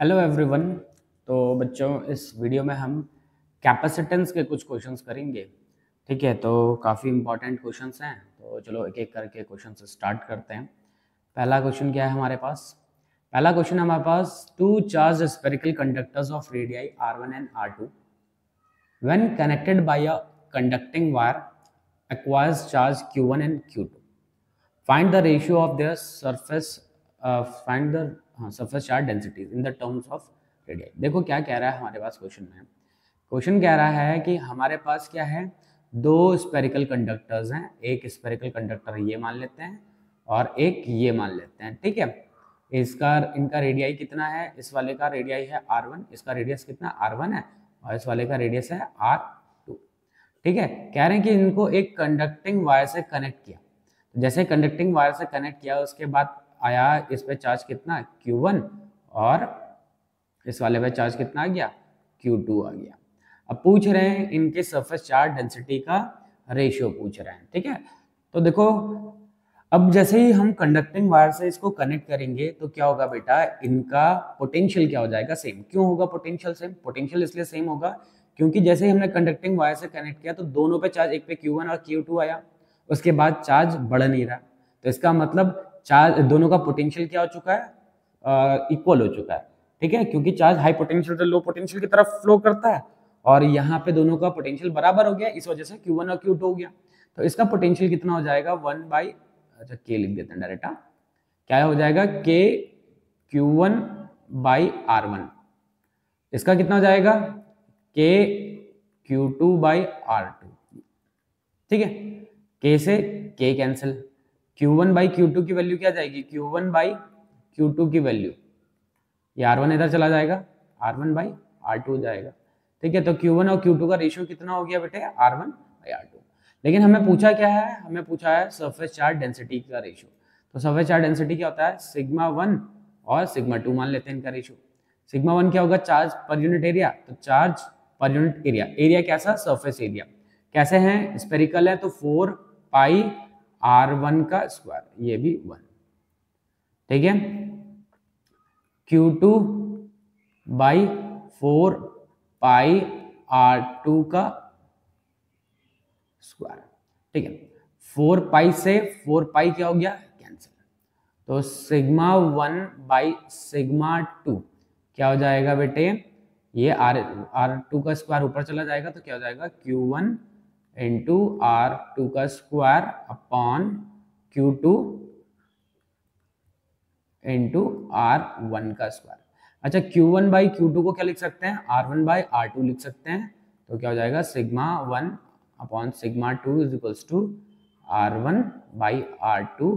Hello everyone तो बच्चों इस वीडियो में हम कैपेसिटेंस के कुछ क्वेश्चंस करेंगे। ठीक है तो काफ़ी इंपॉर्टेंट क्वेश्चंस हैं। तो चलो एक एक करके क्वेश्चन स्टार्ट करते हैं। पहला क्वेश्चन क्या है हमारे पास? पहला क्वेश्चन हमारे पास two charge spherical conductors of radii R one and R two when connected by a conducting wire acquires charge q1 and q2 find the ratio of their uh, find the हाँ surface charge densities in the terms of radii देखो क्या कह रहा है हमारे पास question में। Question कह रहा है कि हमारे पास क्या है? दो स्पेरिकल कंडक्टर्स हैं, एक स्पेरिकल कंडक्टर ये मान लेते हैं और एक ये मान लेते हैं, ठीक है? इसका, इनका रेडियाई कितना है? इस वाले का रेडियाई है आर वन इसका रेडियस कितना? आर वन है और इस वाले का रेडियस है आर टू ठीक है? कह रहे हैं कि इनको एक कंडक्टिंग वायर से कनेक्ट किया। जैसे कंडक्टिंग वायर से कनेक्ट किया, उसके बाद आया, इस पे चार्ज कितना? Q1 और इस वाले पे चार्ज कितना आ गया? Q2 आ गया। अब पूछ रहे हैं, इनके सरफेस चार्ज डेंसिटी का रेशियो पूछ रहे हैं, ठीक है? तो देखो, अब जैसे ही हम कंडक्टिंग वायर से इसको कनेक्ट करेंगे तो क्या होगा बेटा? इनका पोटेंशियल क्या हो जाएगा? सेम क्यों होगा पोटेंशियल सेम पोटेंशियल इसलिए सेम होगा, क्योंकि जैसे ही हमने कंडक्टिंग वायर से कनेक्ट किया तो दोनों पे चार्ज एक पे Q1 और Q2 आया। उसके बाद चार्ज बढ़ नहीं रहा। तो इसका मतलब चार्ज दोनों का पोटेंशियल क्या हो चुका है? इक्वल हो चुका है। ठीक है? क्योंकि चार्ज हाई पोटेंशियल से लो पोटेंशियल की तरफ़ फ्लो करता है। और यहाँ पे दोनों का पोटेंशियल बराबर हो गया, इस वजह से Q1 और Q2 हो गया। तो इसका पोटेंशियल कितना हो जाएगा? वन बाई अच्छा के लिख देते हैं डायरेक्ट क्या हो जाएगा? K Q one by R one इसका कितना हो जाएगा? K Q two by R two ठीक है? के से K cancel Q one by Q two की वैल्यू क्या जाएगी? Q one by Q two की वैल्यू ये आर वन इधर चला जाएगा R one by R two जाएगा। ठीक है तो क्यू वन और क्यू टू का रेशियो कितना हो गया बेटे? R one by R two लेकिन हमें पूछा क्या है? हमें पूछा है सरफेस चार्ज डेंसिटी का रेशियो तो सरफेस चार्ज डेंसिटी क्या होता है? सिग्मा वन और सिग्मा टू मान लेते हैं इनका रेशियो सिग्मा वन क्या होगा? चार्ज पर यूनिट एरिया तो charge per unit area area कैसा? सरफेस एरिया कैसे हैं? स्पेरिकल है तो फोर पाई आर वन का स्क्वायर ये भी वन ठीक है? Q two by four pi R two का स्क्वायर ठीक है? फोर पाई से फोर पाई क्या हो गया? कैंसिल तो sigma one by sigma two क्या हो जाएगा बेटे? ये आर आर टू का स्क्वायर ऊपर चला जाएगा तो क्या हो जाएगा? Q one into R two का square upon Q two into R one का स्क्वायर अच्छा Q one by Q two को क्या लिख सकते हैं? R one by R two लिख सकते हैं। तो क्या हो जाएगा? Sigma one upon sigma two is equals to R one by R two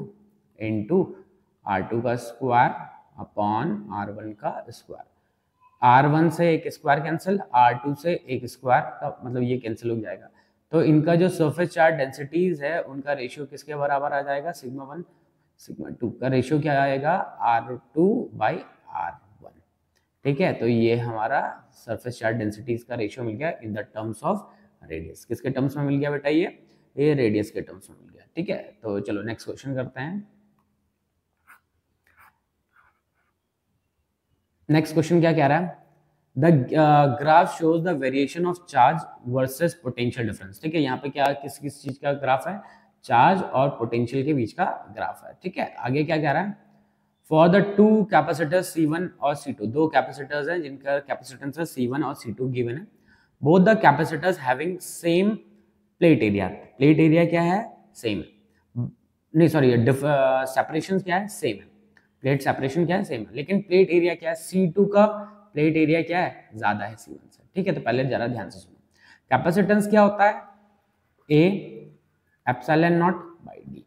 into R two का स्क्वायर अपॉन आर वन का स्क्वायर आर वन से एक स्क्वायर कैंसिल आर टू से एक स्क्वायर का मतलब ये कैंसिल हो जाएगा। तो इनका जो सरफेस चार्ज डेंसिटीज है, उनका रेशियो किसके बराबर आ जाएगा? सिग्मा वन सिग्मा टू का रेशियो क्या आएगा? R two by R one ठीक है? तो ये हमारा सरफेस चार्ज डेंसिटीज का रेशियो मिल गया in the terms of radius किसके टर्म्स में मिल गया बेटा ये? ये रेडियस के टर्म्स में मिल गया। ठीक है? तो चलो नेक्स्ट क्वेश्चन करते हैं। नेक्स्ट क्वेश्चन क्या कह रहा है? The graph shows the variation of charge versus potential difference ठीक है, यहाँ पे क्या, किस किस चीज़ का ग्राफ है? चार्ज और पोटेंशियल के बीच का ग्राफ है। ठीक है, आगे क्या कह रहा है? For the two capacitors C1 और C2 दो कैपेसिटर्स हैं जिनका कैपेसिटेंस है C1 और C2 गिवन है। Both the capacitors having same plate area plate area क्या है? सेम है। नहीं सॉरी सेपरेशन क्या है? सेम है। प्लेट सेपरेशन क्या है? सेम है। लेकिन प्लेट एरिया क्या है? C2 का प्लेट एरिया क्या है? ज़्यादा है C1 से। ठीक है तो पहले जरा ध्यान से सुनो। कैपेसिटेंस क्या होता है? A epsilon nought by D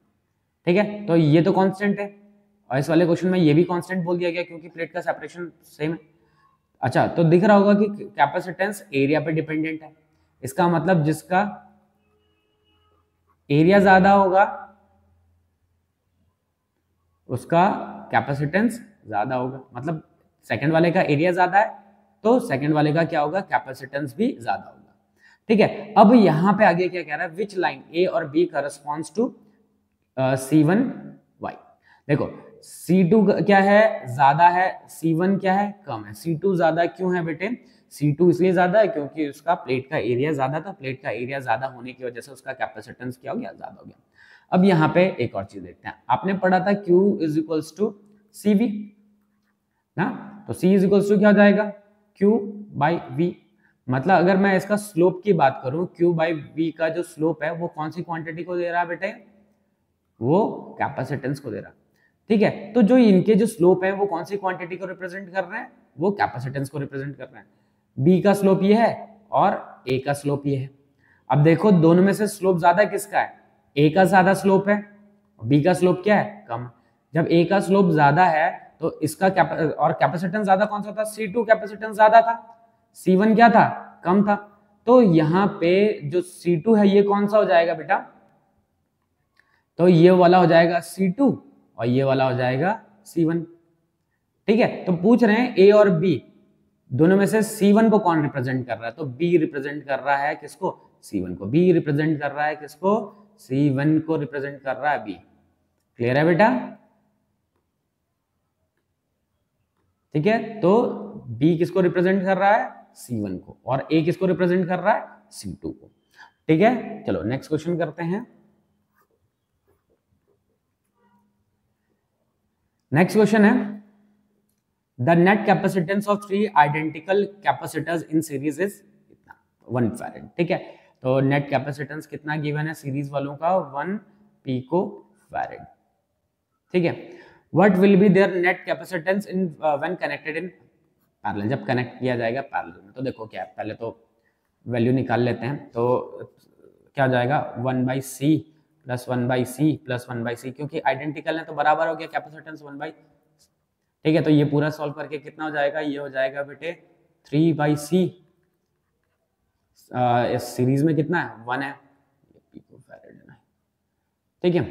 ठीक है तो ये तो कांस्टेंट है। और इस वाले क्वेश्चन में ये भी कांस्टेंट बोल दिया गया क्योंकि प्लेट का सेपरेशन सेम है। अच्छा तो दिख रहा होगा कि कैपेसिटेंस एरिया पे डिपेंडेंट है। इसका मतलब जिसका एरिया ज़्यादा होगा, उसका कैपेसिटेंस ज़्यादा होगा। मतलब सेकंड वाले का एरिया ज़्यादा है तो सेकंड वाले का क्या होगा? कैपेसिटेंस भी ज़्यादा होगा। ठीक है? अब यहाँ पे आगे क्या कह रहा है? विच लाइन ए और B corresponds to C one why देखो C2 क्या है? ज़्यादा है। C1 क्या है? कम है। C2 ज़्यादा क्यों है बेटे? C2 इसलिए ज़्यादा है क्योंकि उसका प्लेट का एरिया ज़्यादा था। प्लेट का एरिया ज़्यादा होने की वजह से उसका कैपेसिटेंस क्या हो गया? ज़्यादा हो गया। अब यहाँ पे एक और चीज़ देखते हैं। आपने पढ़ा था Q is equals to C V ना? तो C इज़ इक्वल्स टू क्या हो जाएगा? Q बाई वी मतलब अगर मैं इसका स्लोप की बात करूँ, Q बाई वी का जो स्लोप है, वो कौन सी क्वांटिटी को दे रहा है बेटे? वो कैपेसिटेंस को दे रहा। ठीक है? तो जो इनके जो स्लोप है, वो कौन सी क्वांटिटी को रिप्रेजेंट कर रहे हैं? वो कैपेसिटेंस को रिप्रेजेंट कर रहे हैं। बी का स्लोप ये है और ए का स्लोप ये है। अब देखो, दोनों में से स्लोप ज़्यादा किसका है? ए का ज़्यादा स्लोप है। बी का स्लोप क्या है? कम। जब ए का स्लोप ज़्यादा है तो इसका और कैपेसिटेंस ज़्यादा कौन सा था? सी टू कैपेसिटेंस ज़्यादा था। सी वन क्या था? कम था। तो यहाँ पे जो सी टू है, ये कौन सा हो जाएगा बेटा? तो ये वाला हो जाएगा सी टू और ये वाला हो जाएगा सी वन ठीक है? तो पूछ रहे हैं ए और बी दोनों में से C1 को कौन रिप्रेजेंट कर रहा है? तो B रिप्रेजेंट कर रहा है किसको? C1 को। B रिप्रेजेंट कर रहा है किसको? C1 को रिप्रेजेंट कर रहा है B क्लियर है बेटा? ठीक है? तो B किसको रिप्रेजेंट कर रहा है? C1 को। और A किसको रिप्रेजेंट कर रहा है? C2 को। ठीक है? चलो नेक्स्ट क्वेश्चन करते हैं। नेक्स्ट क्वेश्चन है। The net capacitance of three identical capacitors in series is कितना? वन फैरेड ठीक है? तो नेट कैपेसिटेंस कितना गिवन है सीरीज़ वालों का? वन पीको फैरेड ठीक है? What will be their net capacitance in when connected in parallel जब कनेक्ट किया जाएगा पैरेलल में तो देखो क्या पहले तो वैल्यू निकाल लेते हैं तो क्या जाएगा? One by C plus one by C plus one by C क्योंकि आइडेंटिकल है तो बराबर हो गया कैपेसिटेंस वन बाई ठीक है तो ये पूरा सॉल्व करके कितना हो जाएगा? ये हो जाएगा बेटे थ्री बाई सी इस सीरीज़ में कितना है? वन है। ठीक है?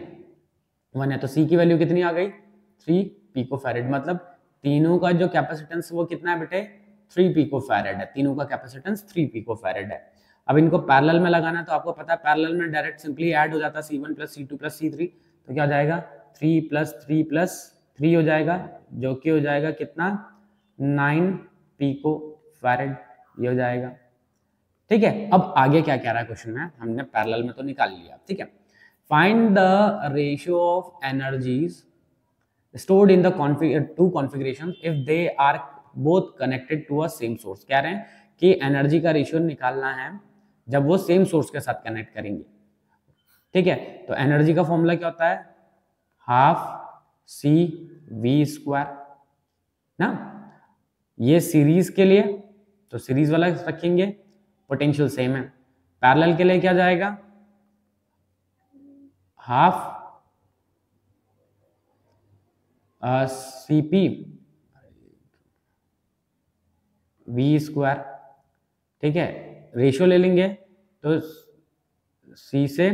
वन है तो सी की वैल्यू कितनी आ गई? थ्री पीको फैरेड मतलब तीनों का जो कैपेसिटेंस वो कितना है बेटे? थ्री पीको फैरेड है। तीनों का कैपेसिटेंस थ्री पीको फैरेड है। अब इनको पैरेलल में लगाना है तो आपको पता है पैरेलल में डायरेक्ट सिंपली ऐड हो जाता है C one plus C two plus C three तो क्या हो जाएगा? Three plus three plus three हो जाएगा, जो कि हो जाएगा कितना? नाइन पीको फैरेड ये हो जाएगा। ठीक है, अब आगे क्या कह रहा है क्वेश्चन में? हमने पैरेलल में तो निकाल लिया। ठीक है। Find the ratio of energies stored in the config two configuration if they are both connected to a same source. कह रहे हैं कि एनर्जी का रेशियो निकालना है जब वो सेम सोर्स के साथ कनेक्ट करेंगे। ठीक है? तो एनर्जी का फॉर्मूला क्या होता है? हाफ़ सी वी स्क्वायर ना? ये सीरीज़ के लिए तो सीरीज़ वाला रखेंगे पोटेंशियल सेम है। पैरेलल के लिए क्या जाएगा? Half C P V square ठीक है? रेशियो ले लेंगे तो सी से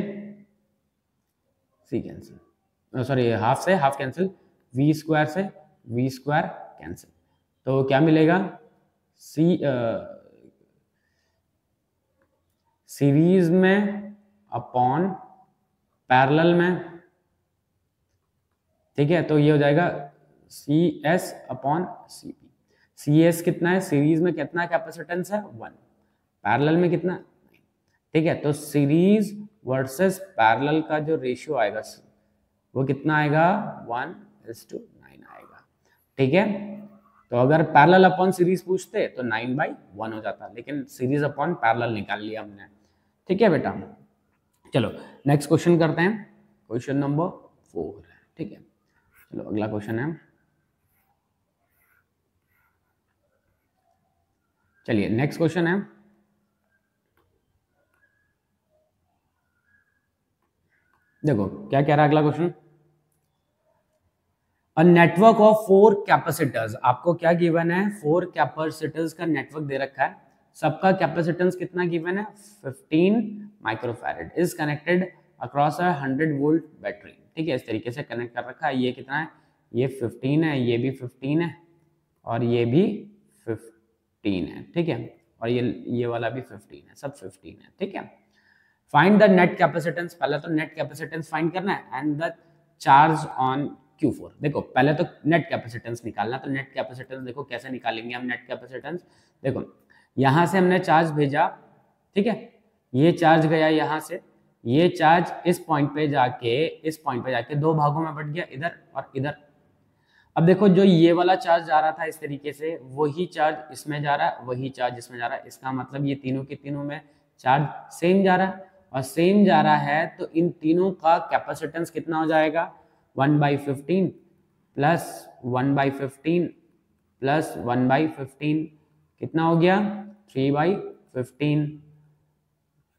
सी कैंसिल सॉरी हाफ़ से हाफ़ कैंसिल वी स्क्वायर से वी स्क्वायर कैंसिल तो क्या मिलेगा? सी सीरीज़ में अपॉन पैरेलल में ठीक है तो ये हो जाएगा C S upon C P C S कितना है? सीरीज़ में कितना कैपेसिटेंस है? वन पैरेलल में कितना? ठीक है तो सीरीज़ वर्सेस पैरेलल का जो रेशियो आएगा, वो कितना आएगा? वन इज़ टू नाइन आएगा। ठीक है तो अगर पैरेलल अपॉन सीरीज़ पूछते तो नाइन बाई वन हो जाता। लेकिन सीरीज़ अपॉन पैरेलल निकाल लिया हमने। ठीक है बेटा? चलो नेक्स्ट क्वेश्चन करते हैं। क्वेश्चन नंबर फोर ठीक है। चलो, अगला क्वेश्चन है। चलिए नेक्स्ट क्वेश्चन है। देखो, क्या कह रहा है अगला question a network of four capacitors आपको क्या गिवन है? फोर कैपेसिटर्स का नेटवर्क दे रखा है। सबका कैपेसिटेंस कितना गिवन है? 15 microfarad is connected across a 100 volt battery ठीक है इस तरीके से कनेक्ट कर रखा है। ये कितना है? ये 15 है, ये भी 15 है और ये भी 15 है, ठीक है? और ये ये वाला भी 15 है, सब 15 है, ठीक है? फाइंड द नेट कैपेसिटेंस पहले तो नेट कैपेसिटेंस फाइंड करना है and the charge on Q four देखो, पहले तो नेट कैपेसिटेंस निकालना तो नेट कैपेसिटेंस देखो कैसे निकालेंगे हम नेट कैपेसिटेंस देखो, यहाँ से हमने चार्ज भेजा, ठीक है? ये चार्ज गया यहाँ से ये चार्ज इस पॉइंट पे जाके, इस पॉइंट पे जाके दो भागों में बट गया, इधर और इधर। अब देखो, जो ये वाला चार्ज जा रहा था इस तरीके से, वही चार्ज इसमें जा रहा है वही चार्ज इसमें जा रहा। है इसका मतलब ये तीनों के तीनों में चार्ज सेम जा रहा है और सेम जा रहा है तो इन तीनों का कैपेसिटेंस कितना हो जाएगा? One by fifteen plus one by fifteen plus one by fifteen कितना हो गया? थ्री बाई फिफ्टीन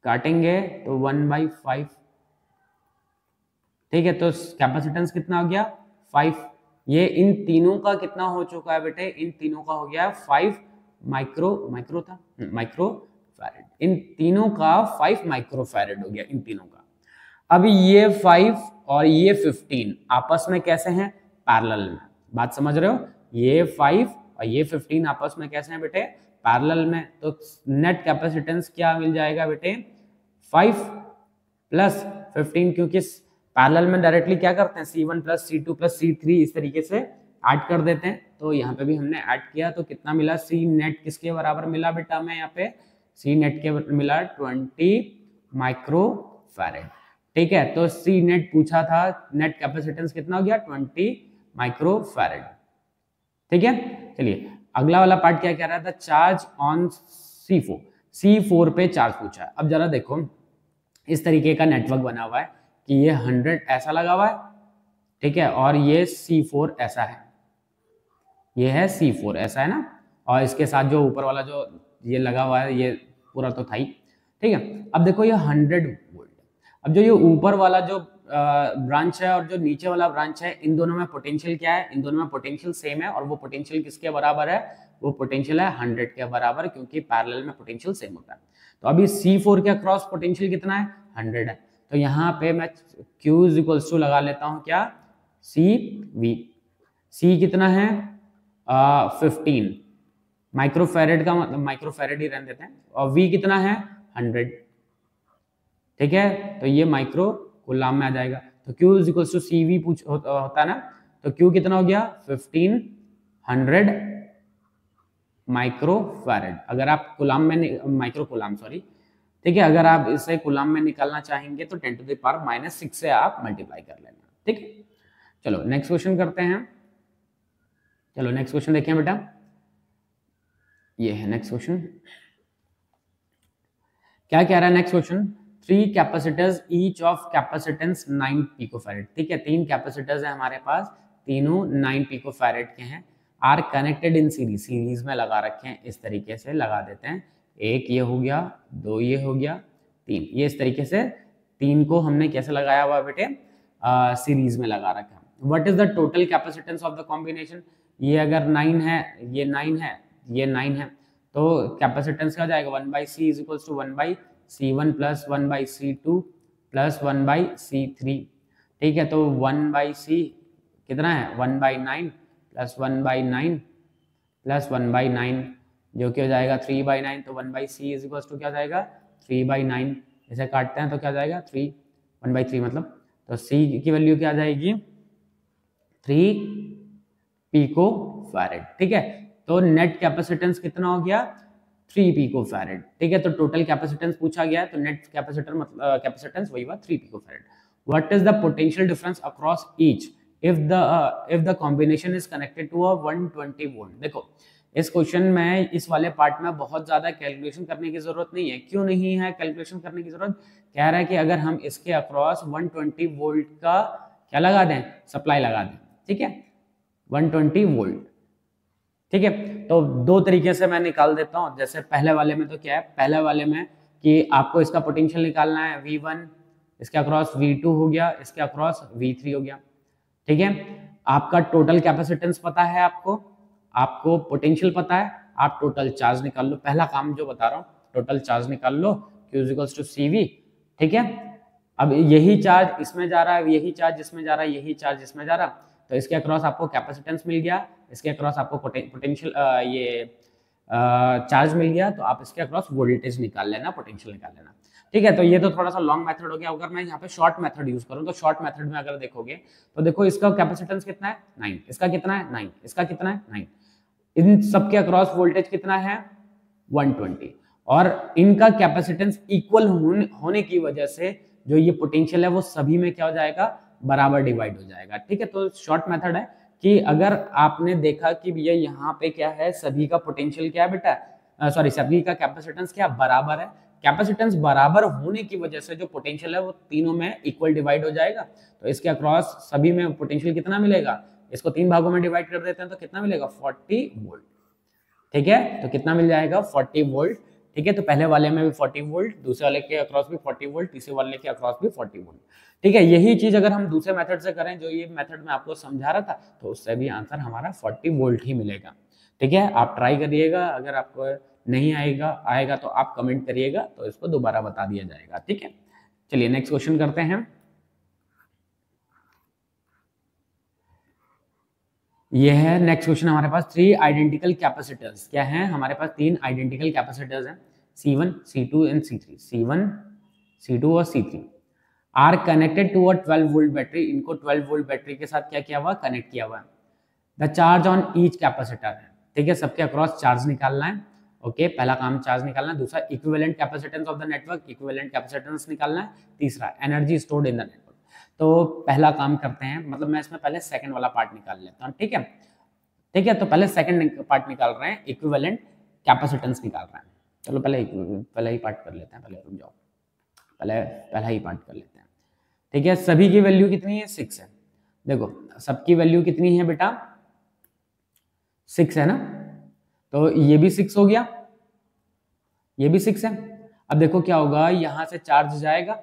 काटेंगे तो वन बाई फाइव, ठीक है तो कैपेसिटेंस कितना हो गया? फाइव। ये इन तीनों का कितना हो चुका है बेटे? इन तीनों का हो गया फाइव माइक्रो माइक्रो था? Micro farad. इन तीनों का फाइव माइक्रो फैरेड हो गया, इन तीनों का। अब ये फाइव और ये फिफ्टीन आपस में कैसे हैं? पैरेलल में। बात समझ रहे हो? ये फाइव और ये फिफ्टीन आपस में कैसे हैं बेटे? पैरेलल में। तो नेट कैपेसिटेंस क्या मिल जाएगा बेटे? फाइव प्लस फिफ्टीन क्योंकि पैरेलल में डायरेक्टली क्या करते हैं? C one plus C two plus C three इस तरीके से ऐड कर देते हैं। तो यहाँ पे भी हमने ऐड किया तो कितना मिला? सी नेट किसके बराबर मिला बेटा हमें यहाँ पे? सी नेट के मिला ट्वेंटी माइक्रो फैरेड ठीक है तो सी नेट पूछा था नेट कैपेसिटेंस कितना हो गया? ट्वेंटी माइक्रो फैरेड ठीक है, चलिए, अगला वाला पार्ट क्या कह रहा था? Charge on C four C four पे चार्ज पूछा अब जरा देखो इस तरीके का नेटवर्क बना हुआ है कि ये हंड्रेड ऐसा लगा हुआ है, ठीक है? और ये सी फोर ऐसा है। ये है सी फोर ऐसा है ना? और इसके साथ जो ऊपर वाला जो ये लगा हुआ है, ये पूरा तो था ही, ठीक है? अब देखो ये हंड्रेड वोल्ट अब जो ये ऊपर वाला जो ब्रांच है और जो नीचे वाला ब्रांच है, इन दोनों में पोटेंशियल क्या है? इन दोनों में पोटेंशियल सेम है और वो पोटेंशियल किसके बराबर है? वो पोटेंशियल है हंड्रेड के बराबर, क्योंकि पैरेलल में पोटेंशियल सेम होता है। तो अभी सी फोर के अक्रॉस पोटेंशियल कितना है? हंड्रेड है। तो यहाँ पे मैं Q इज़ इक्वल्स टू लगा लेता हूँ क्या? सी वी सी कितना है? फिफ्टीन माइक्रोफेरेड का मतलब माइक्रोफेरेड ही रहने देते हैं। और V कितना है? हंड्रेड ठीक है? तो ये माइक्रो कुलाम में आ जाएगा। तो Q is equals to C V पूछ, होता है ना? तो Q कितना हो गया? Fifteen hundred microfarad. अगर आप कुलाम में माइक्रो कुलाम सॉरी ठीक है, अगर आप इसे कुलाम में निकालना चाहेंगे तो ten to the power minus six से आप मल्टीप्लाई कर लेना। ठीक है? चलो, नेक्स्ट क्वेश्चन करते हैं। चलो, नेक्स्ट क्वेश्चन देखिए बेटा। ये है नेक्स्ट क्वेश्चन। क्या कह रहा है next question? Three capacitors, each of capacitance nine picofarad. ठीक है, तीन कैपेसिटर्स है हमारे पास। तीनों नाइन पिकोफैरेड के हैं। Are connected in series series में लगा रखे हैं, इस तरीके से लगा देते हैं। एक ये हो गया, दो ये हो गया, तीन। ये इस तरीके से तीन को हमने कैसे लगाया हुआ बेटे? सीरीज़ में लगा रखा है। What is the total capacitance of the combination ये अगर नाइन है, ये नाइन है, ये नाइन है तो कैपेसिटेंस क्या जाएगा? One by C is equals to one by C one plus one by C two plus one by C three ठीक है तो वन बाई सी कितना है? One by nine plus one by nine, plus one by nine, जो कि हो जाएगा three by nine तो one by C is equals to क्या जाएगा? Three by nine. इसे काटते हैं तो क्या जाएगा? थ्री, वन बाई थ्री मतलब। तो सी की वैल्यू क्या जाएगी? थ्री पीको फैरेड, ठीक है? तो नेट कैपेसिटेंस कितना हो गया? थ्री पीको फैरेड, ठीक है? तो टोटल कैपेसिटेंस पूछा गया तो नेट कैपेसिटर मतलब कैपेसिटेंस वही हुआ, three pico farad. What is the potential difference across each if the if the combination is connected to a 120 volt देखो, इस क्वेश्चन में, इस वाले पार्ट में बहुत ज़्यादा कैलकुलेशन करने की ज़रूरत नहीं है। क्यों नहीं है कैलकुलेशन करने की ज़रूरत? कह रहा है कि अगर हम इसके अक्रॉस 120 वोल्ट का क्या लगा दें? सप्लाई लगा दें। ठीक है? 120 वोल्ट ठीक है? तो दो तरीके से मैं निकाल देता हूँ। जैसे पहले वाले में तो क्या है? पहले वाले में कि आपको इसका पोटेंशियल निकालना है V1 इसके अक्रॉस V2 हो गया, इसके अक्रॉस V3 हो गया। ठीक है? आपका टोटल कैपेसिटेंस पता है आपको आपको पोटेंशियल पता है, आप टोटल चार्ज निकाल लो। पहला काम जो बता रहा हूँ टोटल चार्ज निकाल लो क्यूजिकल्स टू सी वी ठीक है? अब यही चार्ज इसमें जा रहा है, यही चार्ज इसमें जा रहा है, यही चार्ज इसमें जा रहा तो इसके अक्रॉस आपको कैपेसिटेंस मिल गया, इसके अक्रॉस आपको पोटेंशियल ये चार्ज मिल गया तो आप इसके अक्रॉस वोल्टेज निकाल लेना पोटेंशियल निकाल लेना। ठीक है तो ये तो थोड़ा सा लॉन्ग मेथड हो गया। अगर मैं यहाँ पे शॉर्ट मेथड यूज़ करूँ तो शॉर्ट मेथड में अगर देखोगे तो देखो इसका कैपेसिटेंस कितना है? नाइन इसका कितना है? नाइन इसका कितना है? नाइन इन सबके अक्रॉस वोल्टेज कितना है? 120 और इनका कैपेसिटेंस इक्वल होने की वजह से जो ये पोटेंशियल है, वो सभी में क्या हो जाएगा? बराबर डिवाइड हो जाएगा। ठीक है तो शॉर्ट मेथड है कि अगर आपने देखा कि भैया यहाँ पे क्या है, सभी का पोटेंशियल क्या है बेटा? सॉरी सभी का कैपेसिटेंस क्या? बराबर है। कैपेसिटेंस बराबर होने की वजह से जो पोटेंशियल है वो तीनों में इक्वल डिवाइड हो जाएगा। तो इसके अक्रॉस सभी में पोटेंशियल कितना मिलेगा? इसको तीन भागों में डिवाइड कर देते हैं तो कितना मिलेगा? 40 वोल्ट ठीक है? तो कितना मिल जाएगा? 40 वोल्ट ठीक है? तो पहले वाले में भी 40 वोल्ट दूसरे वाले के अक्रॉस भी 40 वोल्ट तीसरे वाले के अक्रॉस भी 40 वोल्ट ठीक है? यही चीज़ अगर हम दूसरे मेथड से करें, जो ये मेथड में आपको समझा रहा था तो उससे भी आंसर हमारा 40 वोल्ट ही मिलेगा। ठीक है? आप ट्राई करिएगा। अगर आपको नहीं आएगा आएगा तो आप कमेंट करिएगा तो इसको दोबारा बता दिया जाएगा, ठीक है? चलिए नेक्स्ट क्वेश्चन करते हैं। यह है नेक्स्ट क्वेश्चन हमारे पास थ्री आइडेंटिकल कैपेसिटर्स क्या है? हमारे पास तीन आइडेंटिकल कैपेसिटर्स हैं C one C two and C three C one C two और C three are connected to a 12 volt battery इनको 12 वोल्ट बैटरी के साथ क्या किया हुआ? कनेक्ट किया हुआ है। The charge on each capacitor है, ठीक है? सबके अक्रॉस चार्ज निकालना है। ओके okay, पहला काम चार्ज निकालना दूसरा equivalent capacitance of the network equivalent capacitance निकालना तीसरा energy stored in the network तो पहला काम करते हैं मतलब मैं इसमें पहले सेकंड वाला पार्ट निकाल लेता हूँ ठीक है? ठीक है तो पहले सेकंड पार्ट निकाल रहे हैं इक्विवेलेंट कैपेसिटेंस निकाल रहे हैं। चलो पहले पहले ही पार्ट कर लेते हैं पहले रुक जाओ। पहले पहला ही पार्ट कर लेते हैं। ठीक है सभी की वैल्यू कितनी है? सिक्स है। देखो सबकी वैल्यू कितनी है बेटा? सिक्स है ना? तो ये भी सिक्स हो गया। ये भी सिक्स है। अब देखो क्या होगा, यहाँ से चार्ज जाएगा।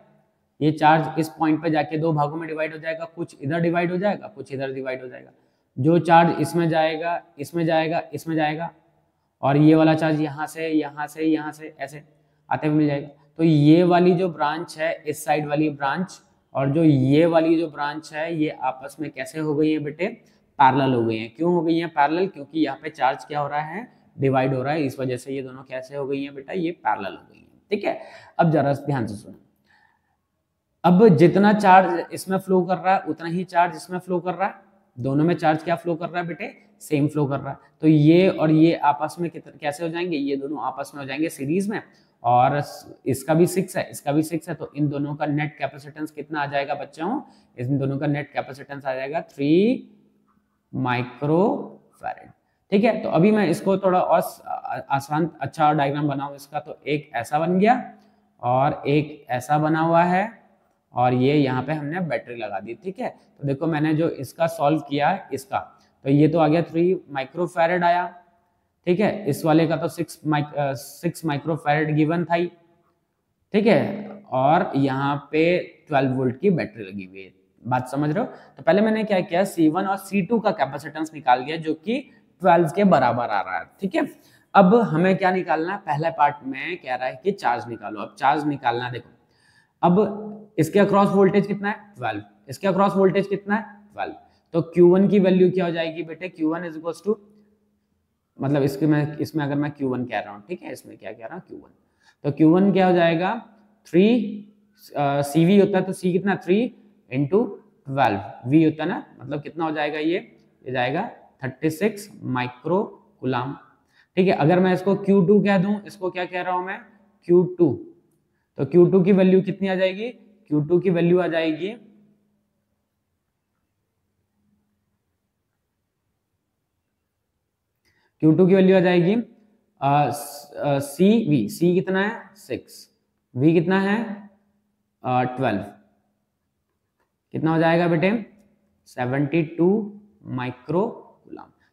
ये चार्ज इस पॉइंट पे जाके दो भागों में डिवाइड हो जाएगा। कुछ इधर डिवाइड हो जाएगा, कुछ इधर डिवाइड हो जाएगा। जो चार्ज इसमें जाएगा इसमें जाएगा इसमें जाएगा। और ये वाला चार्ज यहाँ से यहाँ से यहाँ से, ऐसे आते हुए मिल जाएगा। तो ये वाली जो ब्रांच है, इस साइड वाली ब्रांच और जो ये वाली जो ब्रांच है, ये आपस में कैसे हो गई है बेटे? पैरल हो गई है। क्यों हो गई है पैरल क्योंकि यहाँ पे चार्ज क्या हो रहा है? डिवाइड हो रहा है, इस वजह से ये दोनों कैसे हो गई है बेटा? ये पैरल हो गई है, ठीक है? अब जरा ध्यान से सुनो। अब जितना चार्ज इसमें फ्लो कर रहा है, उतना ही चार्ज इसमें फ्लो कर रहा है। दोनों में चार्ज क्या फ्लो कर रहा है बेटे? सेम फ्लो कर रहा है। तो ये और ये आपस में कैसे हो जाएँगे? ये दोनों आपस में हो जाएँगे सीरीज़ में। और इसका भी सिक्स है, इसका भी सिक्स है तो इन दोनों का नेट कैपेसिटेंस कितना आ जाएगा बच्चों? इन दोनों का नेट कैपेसिटेंस आ जाएगा थ्री माइक्रो फैरेड ठीक है? तो अभी मैं इसको थोड़ा और आसान अच्छा और डायग्राम बनाऊँ इसका तो एक ऐसा बन गया और एक ऐसा बना हुआ है और ये यहाँ पे हमने बैटरी लगा दी, ठीक है? तो देखो मैंने जो इसका सॉल्व किया है, इसका तो ये तो आ गया थ्री माइक्रोफेरेड आया, ठीक है? इस वाले का तो सिक्स सिक्स माइक्रोफेरेड गिवन था ही, ठीक है? और यहाँ पे ट्वेल्व वोल्ट की बैटरी लगी हुई है, बात समझ रहे हो? तो पहले मैंने क्या किया C1 और C2 का कैपेसिटेंस निकाल दिया, जो कि 12 के बराबर आ रहा है, ठीक है? अब हमें क्या निकालना है? पहले पार्ट में कह रहा है कि चार्ज निकालो। अब चार्ज निकालना देखो। अब इसके अक्रॉस वोल्टेज कितना है? 12 इसके अक्रॉस वोल्टेज कितना है? 12 तो Q1 की वैल्यू क्या हो जाएगी बेटे? Q1 one is equal to मतलब इसके मैं, इसमें अगर मैं Q1 कह रहा हूँ, ठीक है? इसमें क्या कह रहा हूँ? Q1 तो Q1 क्या हो जाएगा? थ्री सी वी होता है तो सी कितना? थ्री इंटू ट्वेल्व वी होता है ना? मतलब कितना हो जाएगा ये? ये जाएगा थर्टी सिक्स माइक्रो कुलाम ठीक है अगर मैं इसको Q2 कह दूँ इसको क्या कह रहा हूँ मैं? Q2 तो Q2 की वैल्यू कितनी आ जाएगी? Q2 की वैल्यू आ जाएगी Q2 की वैल्यू आ जाएगी सी वी सी कितना है? सिक्स वी कितना है? ट्वेल्व uh, कितना हो जाएगा बेटे? सेवेंटी टू माइक्रो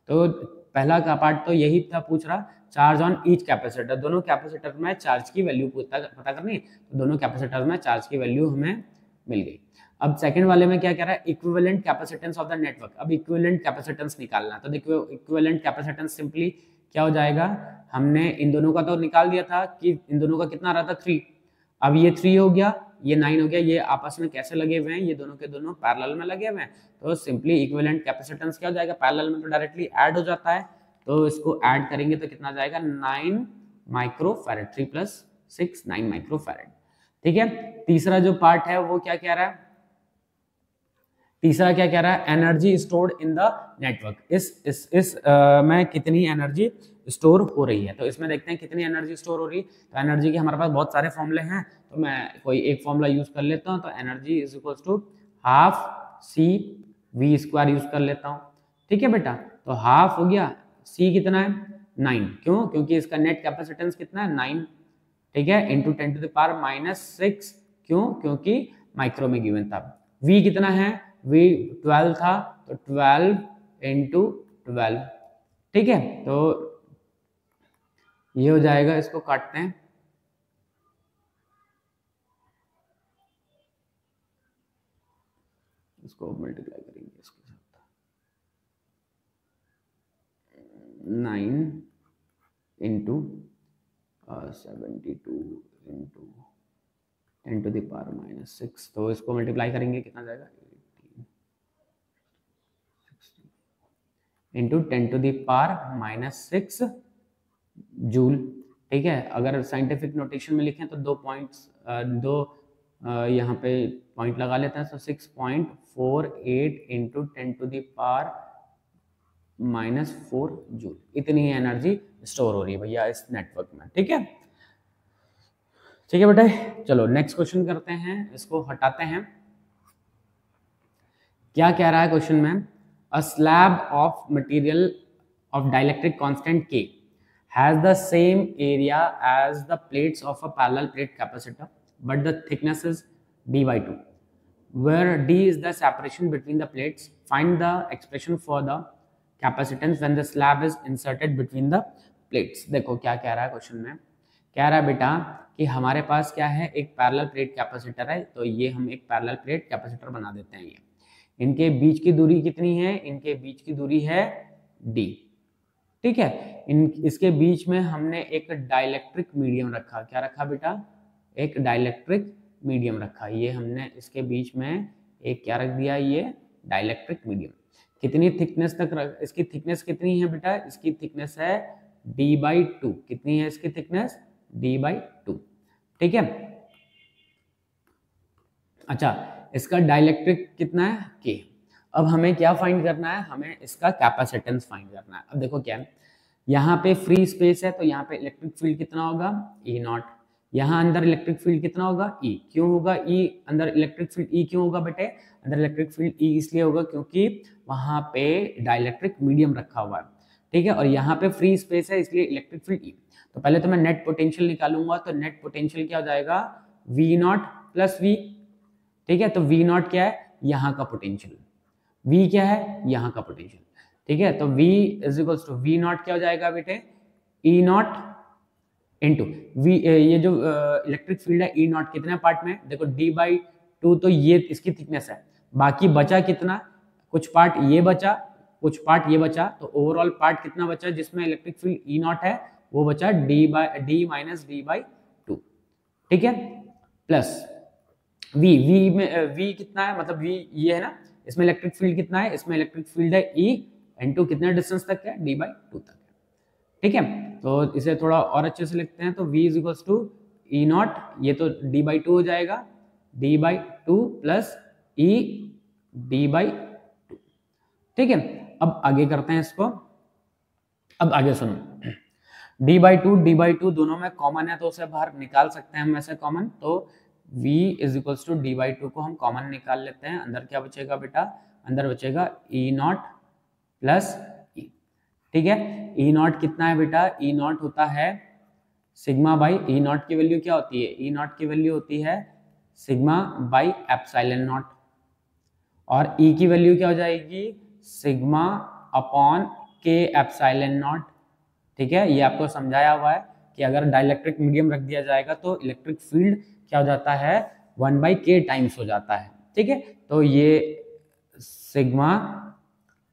तो पहला का पार्ट तो यही था पूछ रहा चार्ज ऑन ईच कैपेसिटर दोनों कैपेसिटर में चार्ज की वैल्यू पता करनी तो दोनों कैपेसिटर में चार्ज की वैल्यू हमें मिल गई। अब सेकंड वाले में क्या कह रहा है? Equivalent capacitance of the network अब इक्विवेलेंट कैपेसिटेंस निकालना तो देखिए इक्विवेलेंट कैपेसिटेंस सिंपली क्या हो जाएगा? हमने इन दोनों का तो निकाल दिया था कि इन दोनों का कितना रहा था? थ्री अब ये थ्री हो गया। ये नाइन हो गया ये आपस में कैसे लगे हुए हैं? ये दोनों के दोनों पैरेलल में लगे हुए हैं। तो सिंपली इक्विवेलेंट कैपेसिटेंस क्या हो जाएगा? पैरेलल में तो डायरेक्टली ऐड हो जाता है। तो इसको ऐड करेंगे तो कितना जाएगा? Nine micro farad three plus six nine micro farad ठीक है? तीसरा जो पार्ट है वो क्या कह रहा है? तीसरा क्या कह रहा है? Energy stored in the network इस इस इस आ, में कितनी एनर्जी स्टोर हो रही है। तो इसमें देखते हैं कितनी एनर्जी स्टोर हो रही है। तो एनर्जी के हमारे पास बहुत सारे फॉर्मूले हैं। तो मैं कोई एक फॉर्मूला यूज़ कर लेता हूँ। तो energy is equal to half C V square use कर लेता हूँ। ठीक है बेटा? तो हाफ़ हो गया सी कितना है? नाइन क्यों? क्योंकि इसका नेट कैपेसिटेंस कितना है? नाइन ठीक है? Into ten to the power minus six क्यों? क्योंकि माइक्रो में गिवन था। वी कितना है? वी ट्वेल्व था। तो ट्वेल्व इंटू ट्वेल्व ठीक है? तो ये हो जाएगा इसको काटते हैं। इसको मल्टीप्लाई करेंगे इसके साथ। Nine into seventy two into ten to the power minus six तो इसको मल्टीप्लाई करेंगे कितना जाएगा? Into ten to the power minus six joule, ठीक है? अगर साइंटिफिक नोटेशन में लिखें तो दो पॉइंट्स दो यहाँ पे पॉइंट लगा लेते हैं। तो six point four eight into ten to the power minus four joule. इतनी ही एनर्जी स्टोर हो रही है भैया इस नेटवर्क में, ठीक है? ठीक है बेटा? चलो नेक्स्ट क्वेश्चन करते हैं। इसको हटाते हैं। क्या कह रहा है क्वेश्चन में a slab of material of dielectric constant K has the same area as the plates of a parallel plate capacitor but the thickness is d by 2 where d is the separation between the plates find the expression for the capacitance when the slab is inserted between the plates देखो क्या कह रहा है question में कह रहा है बेटा कि हमारे पास क्या है एक पैरेलल प्लेट कैपेसिटर है तो ये हम एक पैरेलल प्लेट कैपेसिटर बना देते हैं ये इनके बीच की दूरी कितनी है इनके बीच की दूरी है डी ठीक है? इन, इसके बीच में हमने एक डाइलेक्ट्रिक मीडियम रखा। क्या रखा बेटा? एक डाइलेक्ट्रिक मीडियम रखा। ये हमने इसके बीच में एक क्या रख दिया? ये डाइलेक्ट्रिक मीडियम कितनी थिकनेस तक रख, इसकी थिकनेस कितनी है बेटा? इसकी थिकनेस है डी बाई टू कितनी है इसकी थिकनेस डी बाई टू ठीक है? अच्छा इसका डाइलेक्ट्रिक कितना है? के अब हमें क्या फाइंड करना है? हमें इसका कैपेसिटेंस फाइंड करना है। अब देखो क्या यहाँ पे फ्री स्पेस है तो यहाँ पे इलेक्ट्रिक फ़ील्ड कितना होगा? ई नॉट यहाँ अंदर इलेक्ट्रिक फ़ील्ड कितना होगा? E e. क्यों होगा ई e, अंदर इलेक्ट्रिक फ़ील्ड ई क्यों होगा बेटे? अंदर इलेक्ट्रिक फ़ील्ड ई इसलिए होगा क्योंकि वहाँ पे डाइलेक्ट्रिक मीडियम रखा हुआ है। ठीक है? और यहाँ पे फ्री स्पेस है इसलिए इलेक्ट्रिक फ़ील्ड ई तो पहले तो मैं नेट पोटेंशियल निकालूँगा तो नेट पोटेंशियल क्या हो जाएगा? वी नॉट प्लस वी ठीक है? तो वी नॉट क्या है? यहाँ का पोटेंशियल वी क्या है? यहाँ का पोटेंशियल ठीक है? तो v is equals to V naught क्या हो जाएगा बेटे? ई नॉट इंटू वी ये जो इलेक्ट्रिक फ़ील्ड है ई नॉट कितने पार्ट में? देखो डी बाई टू तो ये इसकी थिकनेस है। बाकी बचा कितना? कुछ पार्ट ये बचा, कुछ पार्ट ये बचा। तो ओवरऑल पार्ट कितना बचा? जिसमें इलेक्ट्रिक फ़ील्ड ई नॉट है, वो बचा D by D minus D by two ठीक है? प्लस वी वी में वी कितना है? मतलब वी ये है ना? इसमें इलेक्ट्रिक फ़ील्ड कितना है? इसमें इलेक्ट्रिक फ़ील्ड है ई एन टू कितने डिस्टेंस तक है? डी बाई टू तक ठीक है? तो इसे थोड़ा और अच्छे से लिखते हैं। तो v is equals to E naught ये तो d बाई टू हो जाएगा। D by two plus E D by two ठीक है? अब आगे करते हैं इसको। अब आगे सुनो। D by two D by two दोनों में कॉमन है तो उसे बाहर निकाल सकते हैं हम ऐसे कॉमन तो v is equals to D by two को हम कॉमन निकाल लेते हैं। अंदर क्या बचेगा बेटा? अंदर बचेगा ई नॉट प्लस e. ठीक है? E नॉट कितना है बेटा? E नॉट होता है सिग्मा बाई ई नॉट की वैल्यू क्या होती है? ई नॉट की वैल्यू होती है सिग्मा बाई एप्साइलन नॉट और ई की वैल्यू क्या हो जाएगी? Sigma upon K epsilon naught ठीक है? ये आपको समझाया हुआ है कि अगर डाइलेक्ट्रिक मीडियम रख दिया जाएगा तो इलेक्ट्रिक फ़ील्ड क्या हो जाता है? वन बाई के टाइम्स हो जाता है। ठीक है? तो ये सिग्मा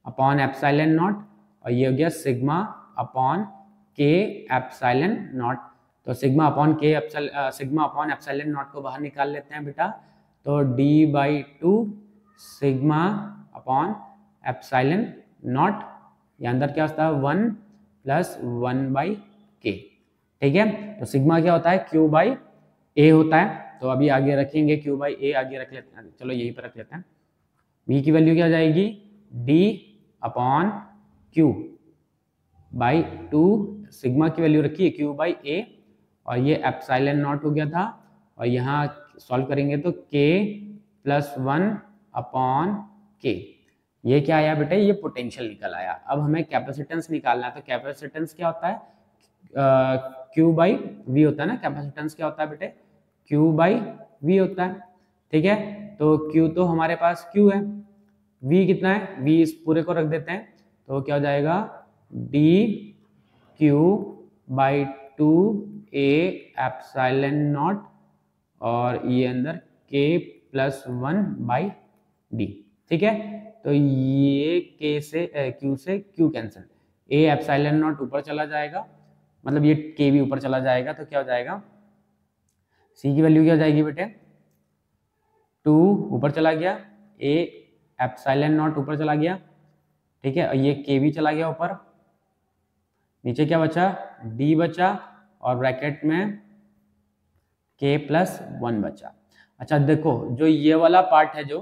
अपॉन एप्साइलन नॉट और ये हो गया sigma upon K epsilon naught तो sigma upon K epsilon sigma upon epsilon naught को बाहर निकाल लेते हैं बेटा। तो D by two sigma upon epsilon naught ये अंदर क्या होता है? वन प्लस वन बाई के ठीक है? तो सिग्मा क्या होता है? क्यू बाई ए होता है तो अभी आगे रखेंगे क्यू बाई ए आगे रख लेते हैं। चलो यहीं पर रख लेते हैं। बी की वैल्यू क्या जाएगी? D upon Q by two sigma की वैल्यू रखी है क्यू बाई ए और ये एप्साइलन नॉट हो गया था। और यहाँ सॉल्व करेंगे तो के प्लस वन अपॉन के ये क्या आया बेटे? ये पोटेंशियल निकल आया। अब हमें कैपेसिटेंस निकालना है तो कैपेसिटेंस क्या होता है? क्यू बाई वी होता है ना? कैपेसिटेंस क्या होता है बेटे? क्यू बाई वी होता है, ठीक है? तो क्यू तो हमारे पास क्यू है। वी कितना है? वी इस पूरे को रख देते हैं तो क्या हो जाएगा? D Q by two A epsilon naught और ये अंदर के प्लस वन बाई डी ठीक है? तो ये के से क्यू से Q cancel A epsilon naught ऊपर चला जाएगा मतलब ये के भी ऊपर चला जाएगा तो क्या हो जाएगा? सी की वैल्यू क्या हो जाएगी बेटे? टू ऊपर चला गया ए एप्साइलन नॉट ऊपर चला गया, ठीक है? ये के भी चला गया ऊपर। नीचे क्या बचा? डी बचा और ब्रैकेट में के प्लस वन बचा। अच्छा देखो, जो ये वाला पार्ट है जो,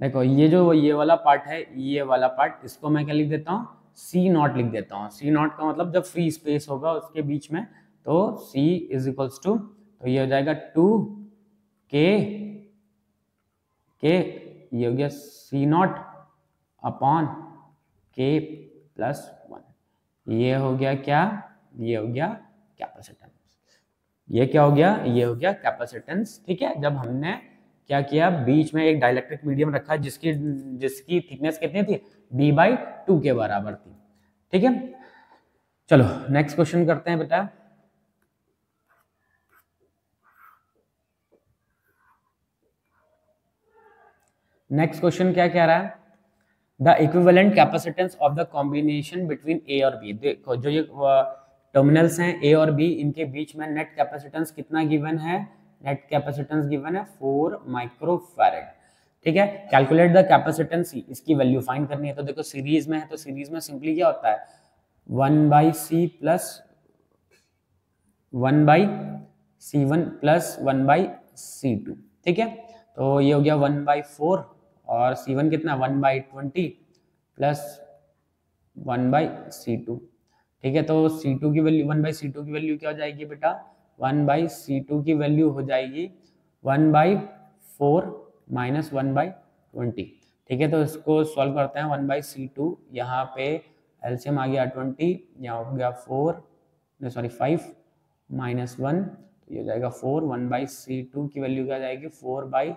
देखो, ये जो ये वाला पार्ट है, ये वाला पार्ट इसको मैं क्या लिख देता हूँ? सी नॉट लिख देता हूँ। सी नॉट का मतलब जब फ्री स्पेस होगा, उसके बीच में तो सी इज़ इक्वल्स टू तो ये हो जाएगा टू के के ये हो गया C naught upon K plus one ये हो गया क्या? ये हो गया कैपेसिटेंस ये क्या हो गया? ये हो गया कैपेसिटेंस ठीक है? जब हमने क्या किया? बीच में एक डायलैक्ट्रिक मीडियम रखा जिसकी जिसकी थिकनेस कितनी थी? डी बाई टू के बराबर थी. ठीक है? चलो नेक्स्ट क्वेश्चन करते हैं बेटा. नेक्स्ट क्वेश्चन क्या कह रहा है? The equivalent capacitance of the combination between A और बी देखो, जो ये टर्मिनल्स हैं ए और बी इनके बीच में नेट कैपेसिटेंस कितना गिवन है? नेट कैपेसिटेंस गिवन है फोर माइक्रोफैरेड ठीक है? कैलकुलेट द कैपेसिटेंस इसकी वैल्यू फाइंड करनी है। तो देखो सीरीज़ में है तो सीरीज़ में सिंपली क्या होता है? One by C plus one by C one plus one by C two ठीक है? तो ये हो गया वन बाई फोर और सी वन कितना? One by twenty plus one by C two ठीक है तो सी टू की value one by C two की वैल्यू क्या हो जाएगी बेटा? वन बाई सी टू की वैल्यू हो जाएगी one by four minus one by twenty ठीक है तो इसको सॉल्व करते हैं वन बाई सी टू यहाँ पे एलसीएम आ गया ट्वेंटी यहाँ हो गया four sorry five minus one ये हो जाएगा four one by C two की वैल्यू क्या जाएगी? फोर बाई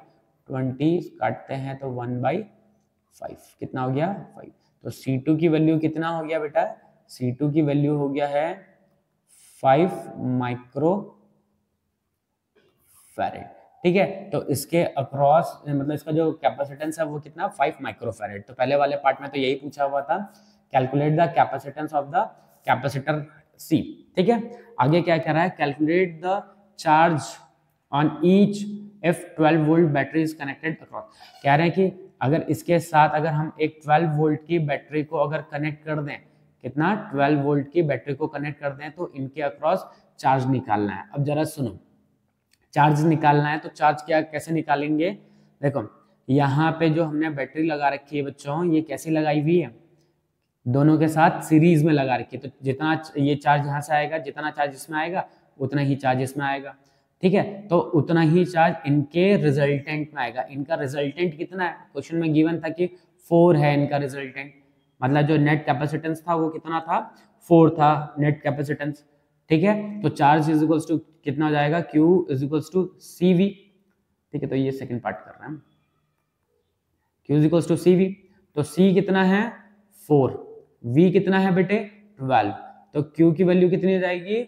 ट्वेंटी काटते हैं तो वन बाई फाइव, कितना हो गया फाइव? तो सी टू की वैल्यू कितना हो गया बेटा? सी टू की वैल्यू हो गया है फाइव माइक्रो फेरेड, ठीक है? तो इसके अक्रॉस मतलब इसका जो कैपेसिटेंस है वो कितना? फाइव माइक्रो माइक्रोफेरेड तो पहले वाले पार्ट में तो यही पूछा हुआ था calculate the capacitance of the capacitor C ठीक है? आगे क्या कह रहा है? Calculate the charge on each if 12 volt battery is connected across कह रहे हैं कि अगर इसके साथ अगर हम एक 12 वोल्ट की बैटरी को अगर कनेक्ट कर दें, कितना? 12 वोल्ट की बैटरी को कनेक्ट कर दें तो इनके अक्रॉस चार्ज निकालना है। अब जरा सुनो। चार्ज निकालना है तो चार्ज क्या, कैसे निकालेंगे? देखो, यहाँ पे जो हमने बैटरी लगा रखी है बच्चों, ये कैसी लगाई हुई है? दोनों के साथ सीरीज़ में लगा रखी है। तो जितना ये चार्ज यहाँ से आएगा, जितना चार्ज इसमें आएगा, उतना ही चार्ज इसमें आएगा। ठीक है? तो उतना ही चार्ज इनके रिजल्टेंट में आएगा। इनका रिजल्टेंट कितना है? क्वेश्चन में गिवन था कि फोर है इनका रिजल्टेंट मतलब जो नेट कैपेसिटेंस था, वो कितना था? फोर था नेट कैपेसिटेंस ठीक है? तो चार्ज इज़ इक्वल्स टू कितना हो जाएगा? Q is equals to C V ठीक है? तो ये सेकंड पार्ट कर रहे हैं Q is equals to C V तो सी कितना है? फोर वी कितना है बेटे? ट्वेल्व तो क्यू की वैल्यू कितनी हो जाएगी?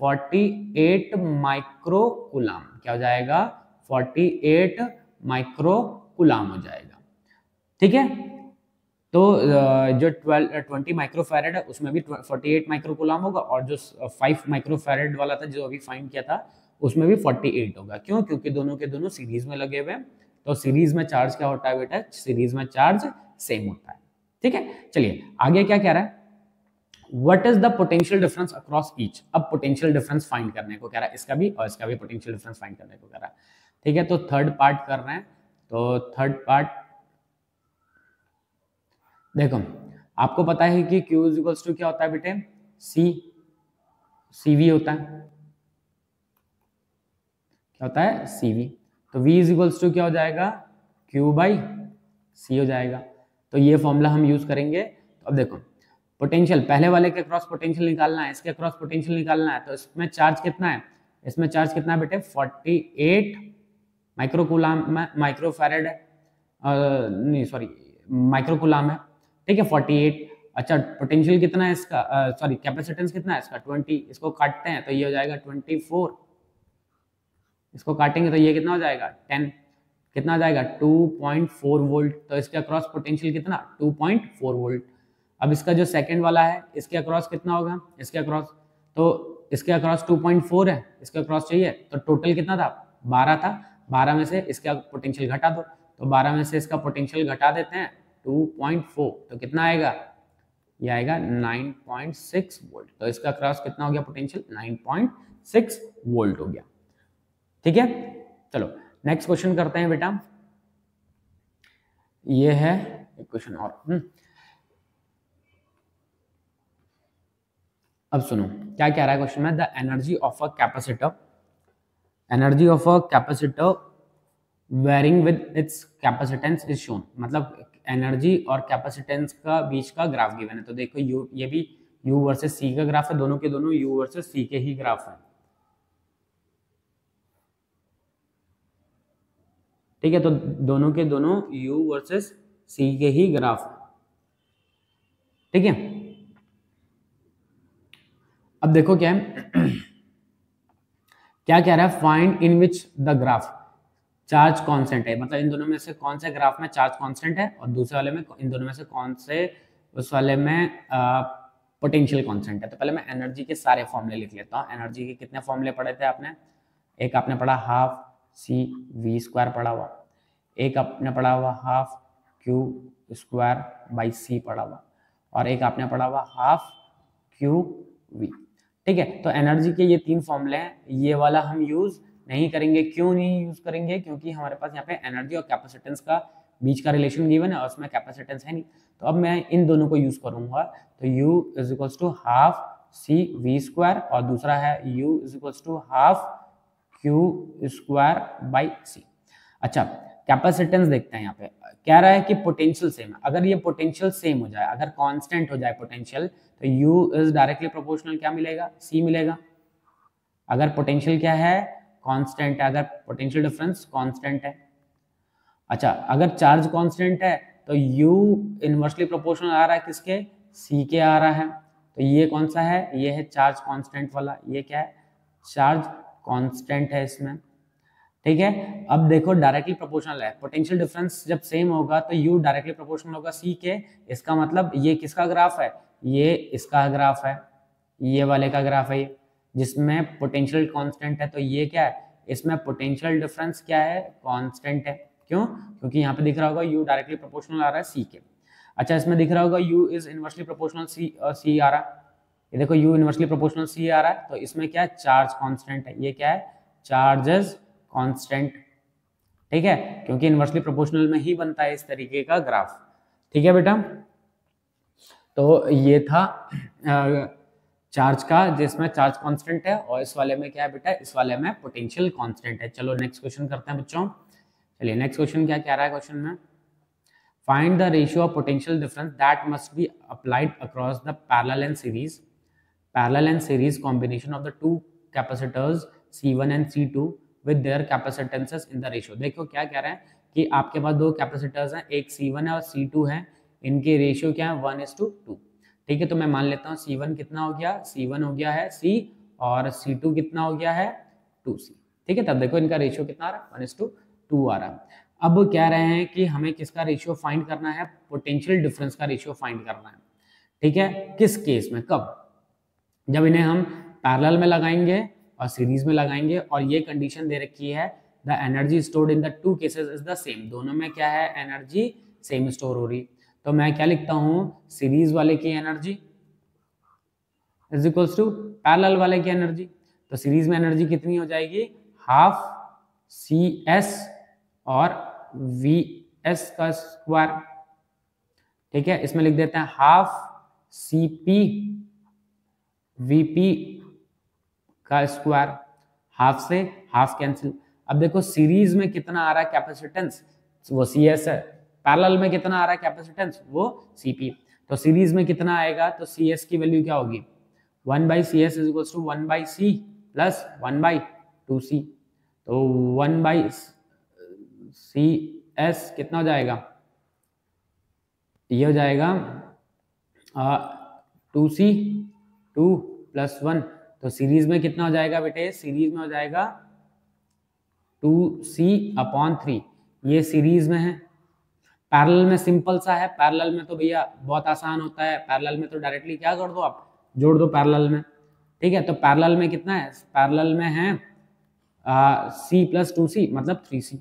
48 माइक्रो कुलाम क्या हो जाएगा? 48 माइक्रो कुलाम हो जाएगा। ठीक है? तो जो 12 ट्वेंटी माइक्रोफेरेड है, उसमें भी 48 माइक्रोकुलाम होगा और जो 5 माइक्रोफेरेड वाला था, जो अभी फाइंड किया था, उसमें भी 48 होगा। क्यों? क्योंकि दोनों के दोनों सीरीज़ में लगे हुए हैं। तो सीरीज़ में चार्ज क्या होता है बेटा? सीरीज़ में चार्ज सेम होता है। ठीक है? चलिए, आगे क्या कह रहा है? What is the potential difference across each अब पोटेंशियल डिफरेंस फाइंड करने को कह रहा है, इसका भी और इसका भी पोटेंशियल डिफरेंस फाइंड करने को कह रहा है। ठीक है तो थर्ड पार्ट कर रहे हैं तो थर्ड पार्ट देखो, आपको पता है कि इक्वल्स टू क्या होता है बेटे? C CV होता है। क्या होता है? CV तो V इज़ इक्वल्स टू क्या हो जाएगा? Q बाई सी हो जाएगा। तो ये फॉर्मूला हम यूज़ करेंगे। तो अब देखो पोटेंशियल पहले वाले के क्रॉस पोटेंशियल निकालना है, इसके क्रॉस पोटेंशियल निकालना है तो इसमें चार्ज कितना है? इसमें चार्ज कितना है बेटे? 48 माइक्रोकुलाम माइक्रोफेरेड है नहीं सॉरी माइक्रोकुलाम है। ठीक है 48 अच्छा पोटेंशियल कितना है इसका? सॉरी कैपेसिटेंस कितना है इसका? 20 इसको काटते हैं तो ये हो जाएगा 24 इसको काटेंगे तो ये कितना हो जाएगा? 10 कितना आ जाएगा? 2.4 वोल्ट तो इसके अक्रॉस पोटेंशियल कितना? 2.4 वोल्ट अब इसका जो सेकंड वाला है, इसके अक्रॉस कितना होगा? इसके अक्रॉस तो इसके अक्रॉस 2.4 है, इसके अक्रॉस चाहिए तो टोटल कितना था? 12 था। 12 में से इसका पोटेंशियल घटा दो। तो 12 में से इसका पोटेंशियल घटा देते हैं 2.4 तो कितना आएगा? ये आएगा 9.6 वोल्ट तो इसका क्रॉस कितना हो गया पोटेंशियल 9.6 वोल्ट हो गया। ठीक है? चलो नेक्स्ट क्वेश्चन करते हैं बेटा। ये है एक क्वेश्चन और। अब सुनो, क्या कह रहा है क्वेश्चन में? The energy of a capacitor energy of a capacitor varying with its capacitance is shown मतलब एनर्जी और कैपेसिटेंस का बीच का ग्राफ गिवन है। तो देखो यू ये भी यू वर्सेस सी का ग्राफ है। दोनों के दोनों यू वर्सेस सी के ही ग्राफ है। ठीक है तो दोनों के दोनों यू वर्सेस सी के ही ग्राफ ठीक है? अब देखो क्या है। क्या कह रहा है? Find in which the graph charge constant है। मतलब इन दोनों में से कौन से ग्राफ में चार्ज कांस्टेंट है और दूसरे वाले में इन दोनों में से कौन से, उस वाले में पोटेंशियल कांस्टेंट है। तो पहले मैं एनर्जी के सारे फॉर्मूले लिख लेता हूँ। एनर्जी के कितने फॉर्मूले पढ़े थे आपने? एक आपने पढ़ा हाफ़ सी वी स्क्वायर पढ़ा हुआ। एक आपने पढ़ा हुआ half Q square by C पढ़ा हुआ। और एक आपने पढ़ा हुआ हाफ़ क्यू वी ठीक है? तो एनर्जी के ये तीन फॉर्मूले हैं। ये वाला हम यूज़ नहीं करेंगे। क्यों नहीं यूज़ करेंगे? क्योंकि हमारे पास यहाँ पे एनर्जी और कैपेसिटेंस का बीच का रिलेशन गिवन है और उसमें कैपेसिटेंस है नहीं। तो अब मैं इन दोनों को यूज़ करूँगा। तो u is equals to half C V square और दूसरा है u is equals to half Q square by C अच्छा कैपेसिटेंस देखते हैं यहाँ पे। कह रहा है कि पोटेंशियल सेम है। अगर ये पोटेंशियल सेम हो जाए, अगर कांस्टेंट हो जाए पोटेंशियल तो U इज़ डायरेक्टली प्रोपोर्शनल क्या मिलेगा? C मिलेगा। अगर पोटेंशियल क्या है? कांस्टेंट है। अगर पोटेंशियल डिफरेंस कांस्टेंट है। अच्छा अगर चार्ज कांस्टेंट है तो U इनवर्सली प्रोपोर्शनल आ रहा है किसके? C के आ रहा है। तो ये कौन सा है? ये है चार्ज कांस्टेंट वाला। ये क्या है? चार्ज कांस्टेंट है इसमें। ठीक है? अब देखो डायरेक्टली प्रोपोर्शनल है। पोटेंशियल डिफरेंस जब सेम होगा तो यू डायरेक्टली प्रोपोर्शनल होगा सी के इसका मतलब ये किसका ग्राफ है? ये इसका ग्राफ है। ये वाले का ग्राफ है ये। जिसमें पोटेंशियल कांस्टेंट है तो ये क्या है? इसमें पोटेंशियल डिफरेंस क्या है? कांस्टेंट है। क्यों? क्योंकि यहाँ पे दिख रहा होगा यू डायरेक्टली प्रोपोर्शनल आ रहा है सी के अच्छा इसमें दिख रहा होगा U is inversely proportional C C आ रहा है। ये देखो यू इनवर्सली प्रोपोर्शनल सी आ रहा है तो इसमें क्या है? चार्ज कॉन्स्टेंट है। ये क्या है? चार्जेस कांस्टेंट ठीक है? क्योंकि इनवर्सली प्रोपोर्शनल में ही बनता है इस तरीके का ग्राफ ठीक है बेटा? तो ये था चार्ज का, जिसमें चार्ज कांस्टेंट है और इस वाले में क्या है बेटा? इस वाले में पोटेंशियल कांस्टेंट है। चलो नेक्स्ट क्वेश्चन करते हैं बच्चों। चलिए नेक्स्ट क्वेश्चन क्या कह रहा है क्वेश्चन में? Find the ratio of potential difference that must be applied across the parallel and series parallel and series combination of the two capacitors C1 and C2 with their capacitances in the ratio देखो क्या कह रहे हैं कि आपके पास दो capacitors हैं, एक C1 है और C2 है। इनके रेशियो क्या है? वन इज़ टू टू ठीक है तो मैं मान लेता हूँ C1 कितना हो गया? C1 हो गया है C और C2 कितना हो गया है? 2C ठीक है, तब देखो इनका रेशियो कितना आ रहा है? वन इज़ टू टू आ रहा है। अब कह रहे हैं कि हमें किसका रेशियो फाइंड करना है? पोटेंशियल डिफरेंस का रेशियो फाइंड करना है। ठीक है, किस केस में? कब? जब इन्हें हम पैरेलल में लगाएँगे और सीरीज़ में लगाएँगे और ये कंडीशन दे रखी है the energy stored in the two cases is the same दोनों में क्या है? एनर्जी सेम स्टोर हो रही। तो मैं क्या लिखता हूँ? सीरीज़ वाले की energy is equals to parallel वाले की एनर्जी तो सीरीज़ में एनर्जी कितनी हो जाएगी? हाफ़ सी एस और वी एस का स्क्वायर ठीक है? इसमें लिख देते हैं हाफ़ सी पी वीपी का स्क्वायर हाफ़ से हाफ़ कैंसिल अब देखो सीरीज़ में कितना आ रहा है कैपेसिटेंस वो सी एस है। पैरेलल में कितना आ रहा है कैपेसिटेंस वो सी पी तो सीरीज़ में कितना आएगा? तो सी एस की वैल्यू क्या होगी? One by C S is to one by C plus one by two C. तो वन बाई सी एस कितना हो जाएगा? ये हो जाएगा two C, two plus one. तो सीरीज़ में कितना हो जाएगा बेटे? सीरीज़ में हो जाएगा टू सी अपॉन थ्री ये सीरीज़ में है। पैरेलल में सिंपल सा है। पैरेलल में तो भैया बहुत आसान होता है। पैरेलल में तो डायरेक्टली क्या कर दो आप? जोड़ दो पैरेलल में। ठीक है? तो पैरेलल में कितना है? पैरेलल में है सी प्लस टू सी मतलब थ्री सी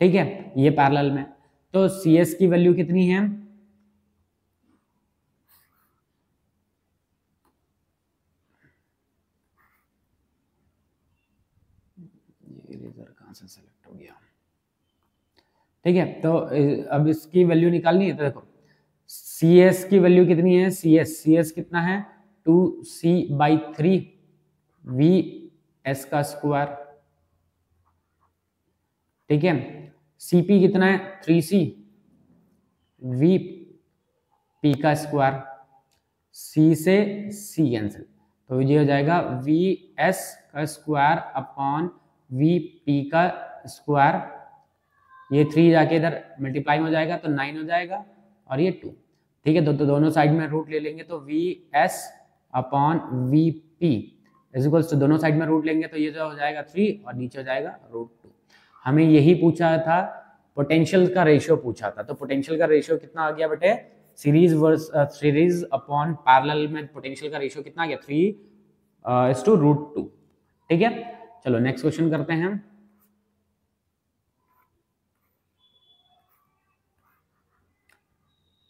ठीक है? ये पैरेलल में। तो सी एस की वैल्यू कितनी है? से सेलेक्ट हो गया। ठीक है तो अब इसकी वैल्यू निकालनी है तो देखो सी एस की वैल्यू कितनी है? सी एस सी एस कितना है? Two C by three V S का स्क्वायर ठीक है सीपी कितना है? थ्री सी वी पी का स्क्वायर सी से सी कैंसिल तो ये हो जाएगा वी एस का स्क्वायर अपॉन वी पी का स्क्वायर ये थ्री जाके इधर मल्टीप्लाई हो जाएगा तो नाइन हो जाएगा और ये टू ठीक है तो, तो दोनों साइड में रूट ले लेंगे तो V S upon V P equals तो दोनों साइड में रूट लेंगे तो ये जो हो जाएगा थ्री और नीचे हो जाएगा रूट टू हमें यही पूछा था पोटेंशियल का रेशियो पूछा था. तो पोटेंशियल का रेशियो कितना आ गया बेटे? Series versus series upon parallel में पोटेंशियल का रेशियो कितना आ गया? Three is to root two ठीक है? चलो नेक्स्ट क्वेश्चन करते हैं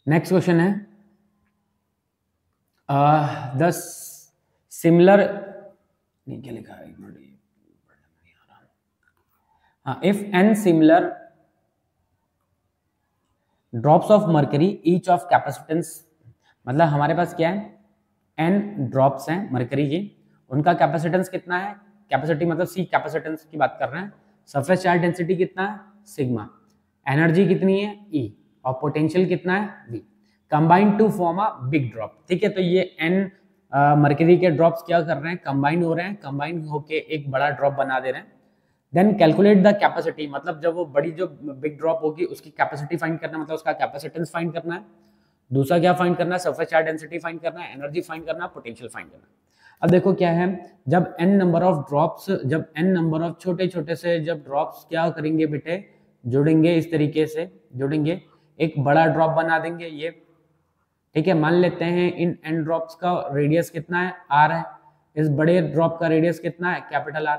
नेक्स्ट क्वेश्चन है। द सिमिलर नहीं, क्या लिखा हाँ? If N similar drops of mercury each of capacitance मतलब हमारे पास क्या है? एन ड्रॉप्स हैं मर्करी के उनका कैपेसिटेंस कितना है? कैपेसिटी मतलब सी कैपेसिटेंस की बात कर रहे हैं। सरफेस चार्ज डेंसिटी कितना है? सिग्मा एनर्जी कितनी है? ई e, और पोटेंशियल कितना है? We combined to form a big drop ठीक है तो ये एन मर्करी के ड्रॉप्स क्या कर रहे हैं? कंबाइंड हो रहे हैं। कंबाइंड होके एक बड़ा ड्रॉप बना दे रहे हैं। देन कैलकुलेट द कैपेसिटी मतलब जब वो बड़ी जो बिग ड्रॉप होगी उसकी कैपेसिटी फाइंड करना मतलब उसका कैपेसिटेंस फाइंड करना है। दूसरा क्या फाइंड करना है? सरफेस चार्ज डेंसिटी फाइंड करना है। एनर्जी फाइंड करना है। पोटेंशियल फाइंड करना है। अब देखो क्या है, जब एन नंबर ऑफ़ ड्रॉप्स जब एन नंबर ऑफ़ छोटे छोटे से जब ड्रॉप्स क्या करेंगे बेटे? जुड़ेंगे इस तरीके से, जुड़ेंगे। एक बड़ा ड्रॉप बना देंगे ये। ठीक है, मान लेते हैं इन एन ड्रॉप्स का रेडियस कितना है? आर है। इस बड़े ड्रॉप का रेडियस कितना है? कैपिटल आर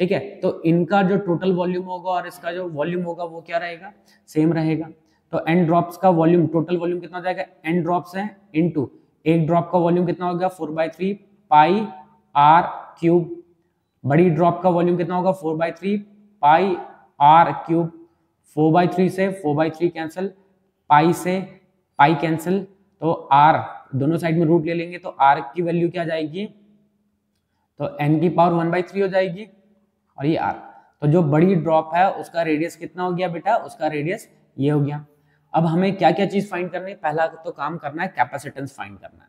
ठीक है तो इनका जो टोटल वॉल्यूम होगा और इसका जो वॉल्यूम होगा वो क्या रहेगा? सेम रहेगा। तो एन ड्रॉप्स का वॉल्यूम टोटल वॉल्यूम कितना जाएगा? एन ड्रॉप्स है इनटू एक ड्रॉप का वॉल्यूम कितना हो गया? Four by three pi R cube. बड़ी ड्रॉप का वॉल्यूम कितना होगा? Four by three. Pi R cube. Four by three से four by three cancel. Pi से पाई कैंसिल। तो आर, दोनों साइड में रूट ले लेंगे तो आर की वैल्यू क्या जाएगी? तो एन की पावर वन बाई थ्री हो जाएगी और ये आर। तो जो बड़ी ड्रॉप है, उसका रेडियस कितना हो गया बेटा? उसका रेडियस ये हो गया। अब हमें क्या क्या चीज़ फाइंड करनी है? पहला तो काम करना है, कैपेसिटेंस फाइंड करना है।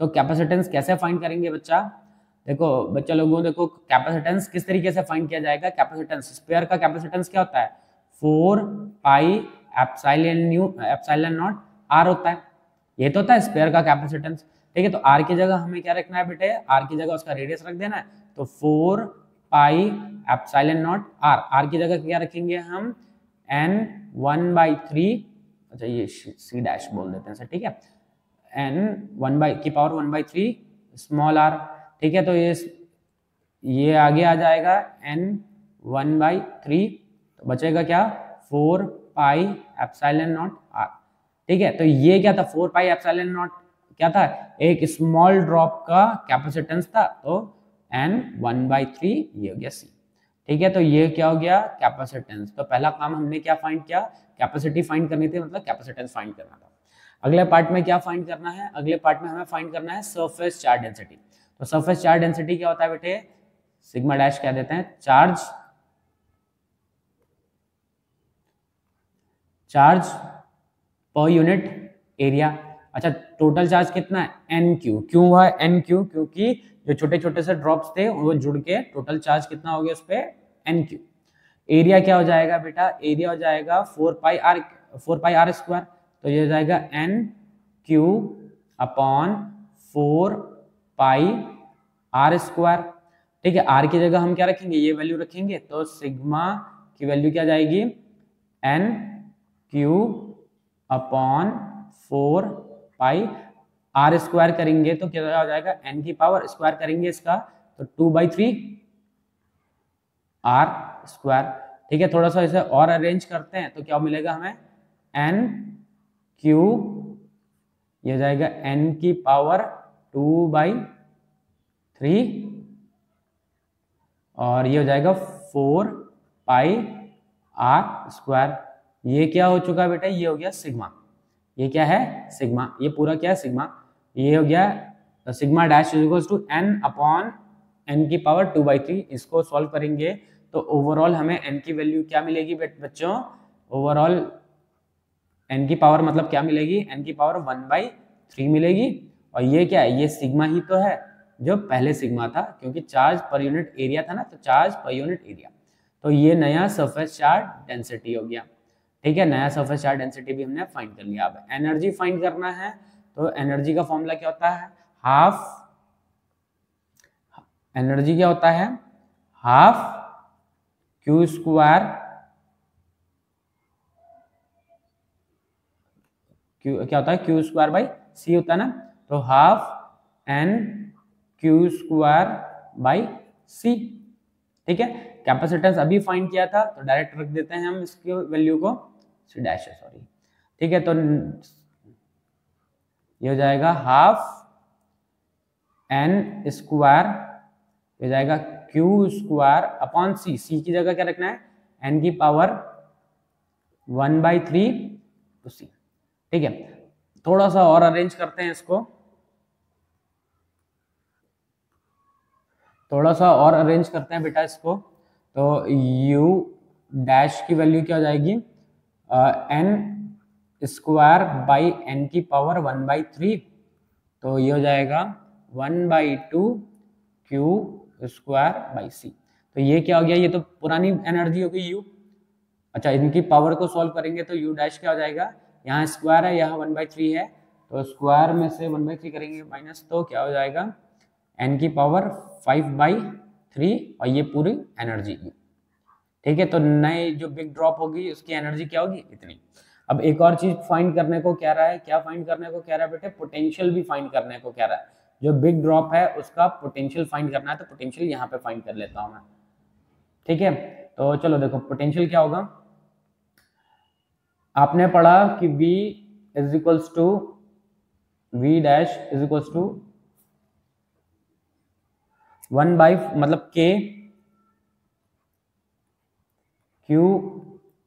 तो कैपेसिटेंस कैसे फाइंड करेंगे बच्चा? देखो, बच्चा लोगों देखो कैपेसिटेंस किस तरीके से फाइंड किया जाएगा? कैपेसिटेंस स्पेयर का कैपेसिटेंस क्या होता है? Four pi epsilon new epsilon nought R होता है। ये तो होता है स्पेयर का कैपेसिटेंस ठीक है तो आर की जगह हमें क्या रखना है बेटे? आर की जगह उसका रेडियस रख देना है। तो four pi epsilon nought R R की जगह क्या रखेंगे हम? एन वन बाई थ्री अच्छा ये सी डैश बोल देते हैं सर, ठीक है? एन वन बाई की power one by three small R ठीक है? तो ये ये आगे आ जाएगा एन वन बाई थ्री तो बचेगा क्या? Four pi epsilon nought R ठीक है? तो ये क्या था? फोर पाई एप्साइलन नॉट क्या था? एक स्मॉल ड्रॉप का कैपेसिटेंस था तो एन वन बाई थ्री ये हो गया सी ठीक है? तो ये क्या हो गया? कैपेसिटेंस तो पहला काम हमने क्या फाइंड किया? कैपेसिटी फाइंड करनी थी मतलब कैपेसिटेंस फाइंड करना था। अगले पार्ट में क्या फाइंड करना है? अगले पार्ट में हमें फाइंड करना है सरफेस चार्ज डेंसिटी तो सरफेस चार्ज डेंसिटी क्या होता है बेटे? सिग्मा डैश क्या देते हैं? Charge charge per unit area अच्छा टोटल चार्ज कितना है? एन क्यू क्यों हुआ एन क्यू क्योंकि जो छोटे छोटे से ड्रॉप्स थे वो जुड़ के टोटल चार्ज कितना हो गया उस पर एन क्यू एरिया क्या हो जाएगा बेटा? एरिया हो जाएगा four pi R four pi R square तो ये हो जाएगा N Q upon four pi R square ठीक है आर की जगह हम क्या रखेंगे? ये वैल्यू रखेंगे तो सिग्मा की वैल्यू क्या जाएगी? N Q upon four pi R square करेंगे तो क्या हो जाएगा? एन की पावर स्क्वायर करेंगे इसका तो two by three R square ठीक है, थोड़ा सा इसे और अरेंज करते हैं तो क्या मिलेगा हमें? एन क्यू ये जाएगा एन की पावर टू बाई थ्री और ये हो जाएगा फोर पाई आर स्क्वायर। ये क्या हो चुका बेटा? ये हो गया सिग्मा। ये क्या है? सिग्मा। ये पूरा क्या है? सिग्मा। ये हो गया sigma dash is to N upon N की पावर टू बाई थ्री। इसको सॉल्व करेंगे तो ओवरऑल हमें एन की वैल्यू क्या मिलेगी बच्चों? ओवरऑल एन की पावर मतलब क्या मिलेगी? एन की पावर वन बाई थ्री मिलेगी। और ये क्या है? ये सिग्मा ही तो है जो पहले सिग्मा था, क्योंकि चार्ज पर यूनिट एरिया था ना तो चार्ज पर यूनिट एरिया तो ये नया सरफेस चार्ज डेंसिटी हो गया। ठीक है, नया सरफेस चार्ज डेंसिटी भी हमने फाइंड कर लिया। अब एनर्जी फाइंड करना है तो एनर्जी का फॉर्मूला क्या होता है? हाफ़ एनर्जी क्या होता है? हाफ़ क्यू स्क्वायर क्यू क्या होता है? क्यू स्क्वायर बाई सी होता है ना? तो half N Q square by C ठीक है? कैपेसिटेंस अभी फाइंड किया था तो डायरेक्ट रख देते हैं हम इसकी वैल्यू को। सी डैश है सॉरी ठीक है तो ये हो जाएगा हाफ़ एन स्क्वायर हो जाएगा Q square upon C C की जगह क्या रखना है? एन की power one by three two C ठीक है? थोड़ा सा और अरेंज करते हैं इसको। थोड़ा सा और अरेंज करते हैं बेटा इसको। तो u डैश की वैल्यू क्या हो जाएगी? एन स्क्वायर बाई एन की पावर वन बाई थ्री तो ये हो जाएगा one by two Q square by C तो ये क्या हो गया? ये तो पुरानी एनर्जी होगी यू अच्छा इनकी पावर को सॉल्व करेंगे तो यू डैश क्या हो जाएगा? यहाँ स्क्वायर है, यहाँ वन बाई थ्री है। तो स्क्वायर में से वन बाई थ्री करेंगे माइनस तो क्या हो जाएगा? एन की पावर फाइव बाई थ्री और ये पूरी एनर्जी ठीक है तो नए जो बिग ड्रॉप होगी, उसकी एनर्जी क्या होगी? इतनी। अब एक और चीज़ फाइंड करने को क्या रहा है। क्या फाइंड करने को कह रहा है बेटे? पोटेंशियल भी फाइंड करने को कह रहा है। जो बिग ड्रॉप है, उसका पोटेंशियल फाइंड करना है तो पोटेंशियल यहाँ पे फाइंड कर लेता हूँ मैं। ठीक है तो चलो देखो पोटेंशियल क्या होगा? आपने पढ़ा कि V is equals to V dash is equals to one by मतलब K, Q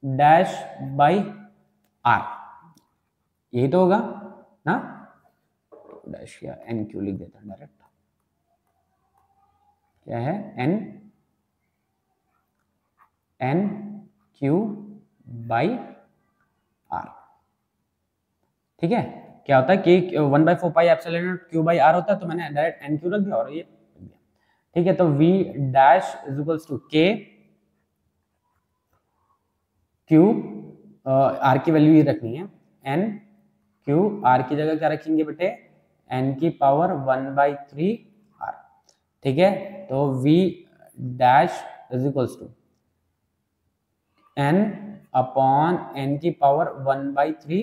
dash by R यही तो होगा, ना? डैश या एन क्यू लिख देता डायरेक्ट क्या है? N N Q by R ठीक है? क्या होता है कि one by four pi epsilon Q by R होता है तो मैंने डायरेक्ट एन क्यू रख दिया और ये ठीक है तो v dash is equals to K Q R की वैल्यू ये रखनी है। एन क्यू आर की जगह क्या रखेंगे बेटे? एन की power one by three R ठीक है तो v dash is equals to N upon N की power one by three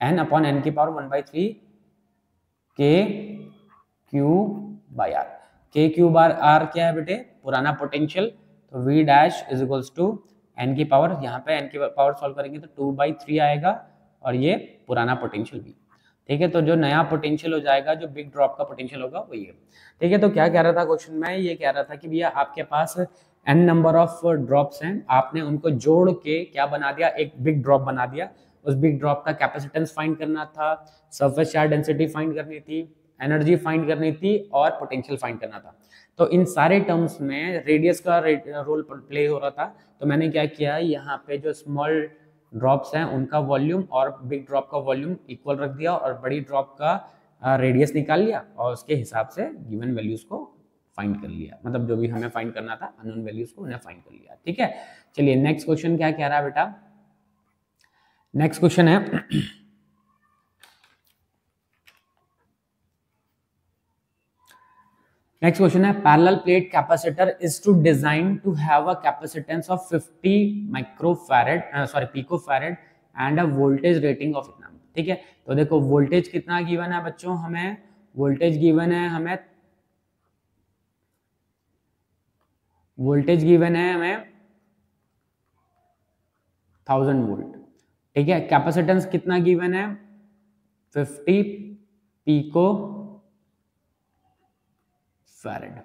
N upon N की power one by three K Q by R K Q by R क्या है बेटे? पुराना potential तो v dash is equals to N की power यहाँ पे एन की पावर सॉल्व करेंगे तो टू बाई थ्री आएगा और ये पुराना पोटेंशियल भी। ठीक है तो जो नया पोटेंशियल हो जाएगा, जो बिग ड्रॉप का पोटेंशियल होगा, वही है। ठीक है तो क्या कह रहा था क्वेश्चन में? ये कह रहा था कि भैया आपके पास एन नंबर ऑफ़ ड्रॉप्स हैं। आपने उनको जोड़ के क्या बना दिया? एक बिग ड्रॉप बना दिया। उस बिग ड्रॉप का कैपेसिटेंस फाइंड करना था सरफेस चार्ज डेंसिटी फाइंड करनी थी एनर्जी फाइंड करनी थी और पोटेंशियल फाइंड करना था। तो इन सारे टर्म्स में रेडियस का रोल प्ले हो रहा था। तो मैंने क्या किया? यहाँ पे जो स्मॉल ड्रॉप्स हैं, उनका वॉल्यूम और बिग ड्रॉप का वॉल्यूम इक्वल रख दिया और बड़ी ड्रॉप का रेडियस निकाल लिया और उसके हिसाब से गिवन वैल्यूज़ को फाइंड कर लिया। मतलब जो भी हमें फाइंड करना था अननोन वैल्यूज़ को उन्हें फाइंड कर लिया। ठीक है? चलिए नेक्स्ट क्वेश्चन क्या कह रहा है बेटा? नेक्स्ट क्वेश्चन है। नेक्स्ट क्वेश्चन है parallel plate capacitor is to design to have a capacitance of 50 microfarad sorry picofarad and a voltage rating of इतना। ठीक है? तो देखो वोल्टेज कितना गिवन है बच्चों? हमें वोल्टेज गिवन है, हमें वोल्टेज गिवन है हमें थाउज़ेंड वोल्ट ठीक है कैपेसिटेंस कितना गिवन है? 50 पीको फैरेड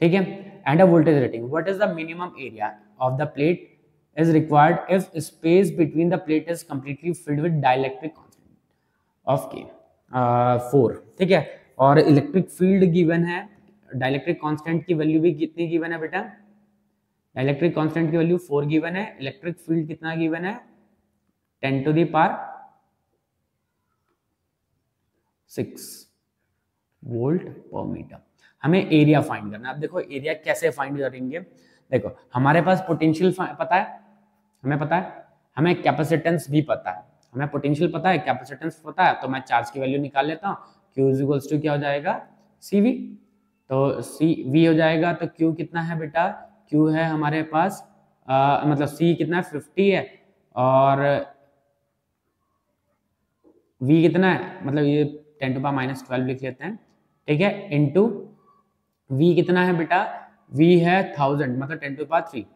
ठीक है and a voltage rating what is the minimum area of the plate is required if space between the plate is completely filled with dielectric constant of K four ठीक है, और electric field given है dielectric constant की value भी कितनी given है बेटा? Electric constant की वैल्यू फोर गिवन है, इलेक्ट्रिक फ़ील्ड कितना गिवन है? Ten to the power six volt per metre. हमें एरिया फाइंड करना अब देखो, एरिया कैसे फाइंड करेंगे? देखो, हमारे पास पोटेंशियल पता है? हमें पता है? हमें कैपेसिटेंस भी पता है। हमें पोटेंशियल पता है, कैपेसिटेंस पता है तो मैं चार्ज की वैल्यू निकाल लेता हूँ। क्यू टू क्या हो जाएगा? सी वी तो सी वी हो जाएगा तो क्यू कितना है बेटा? क्यू है हमारे पास आ, मतलब सी कितना है? फिफ्टी है। और वी कितना है? मतलब ये ten to power minus twelve लिख लेते हैं। ठीक है? इंटू वी कितना है बेटा? वी है थाउज़ेंड मतलब टेन टू पा थ्री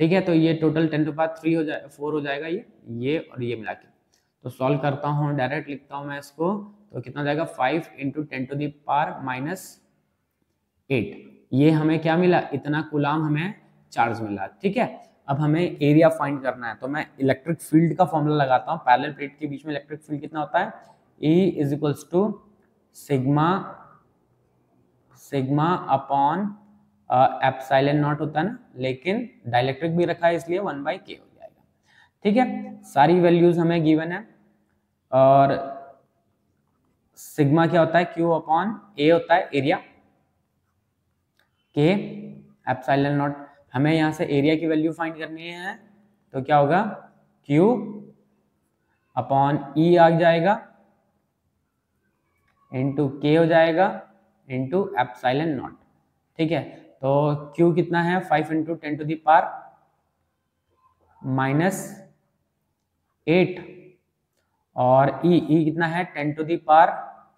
ठीक है? तो ये total ten to power three हो जाए फोर हो जाएगा ये ये और ये मिला के। तो सॉल्व करता हूँ डायरेक्ट लिखता हूँ मैं इसको। तो कितना जाएगा? Five into ten to the power minus eight. ये हमें क्या मिला? इतना गुलाम हमें चार्ज मिला, ठीक है? अब हमें एरिया फाइंड करना है तो मैं इलेक्ट्रिक फ़ील्ड का फॉर्मूला लगाता हूँ। पैरेलल प्लेट के बीच में इलेक्ट्रिक फ़ील्ड कितना होता है? E is equals to sigma sigma upon epsilon nought होता है ना? लेकिन डाइलेक्ट्रिक भी रखा है, इसलिए वन बाई के हो जाएगा। ठीक है? सारी वैल्यूज़ हमें गिवन है। और सिग्मा क्या होता है? क्यू अपॉन ए होता है एरिया के एप्साइलन नॉट हमें यहाँ से एरिया की वैल्यू फाइंड करनी है। तो क्या होगा? क्यू अपॉन ई आ जाएगा। इंटू के हो जाएगा। इंटू एप्साइलन नॉट ठीक है? तो क्यू कितना है? Five into ten to the power minus eight और ई e, e कितना है? टेन टू दार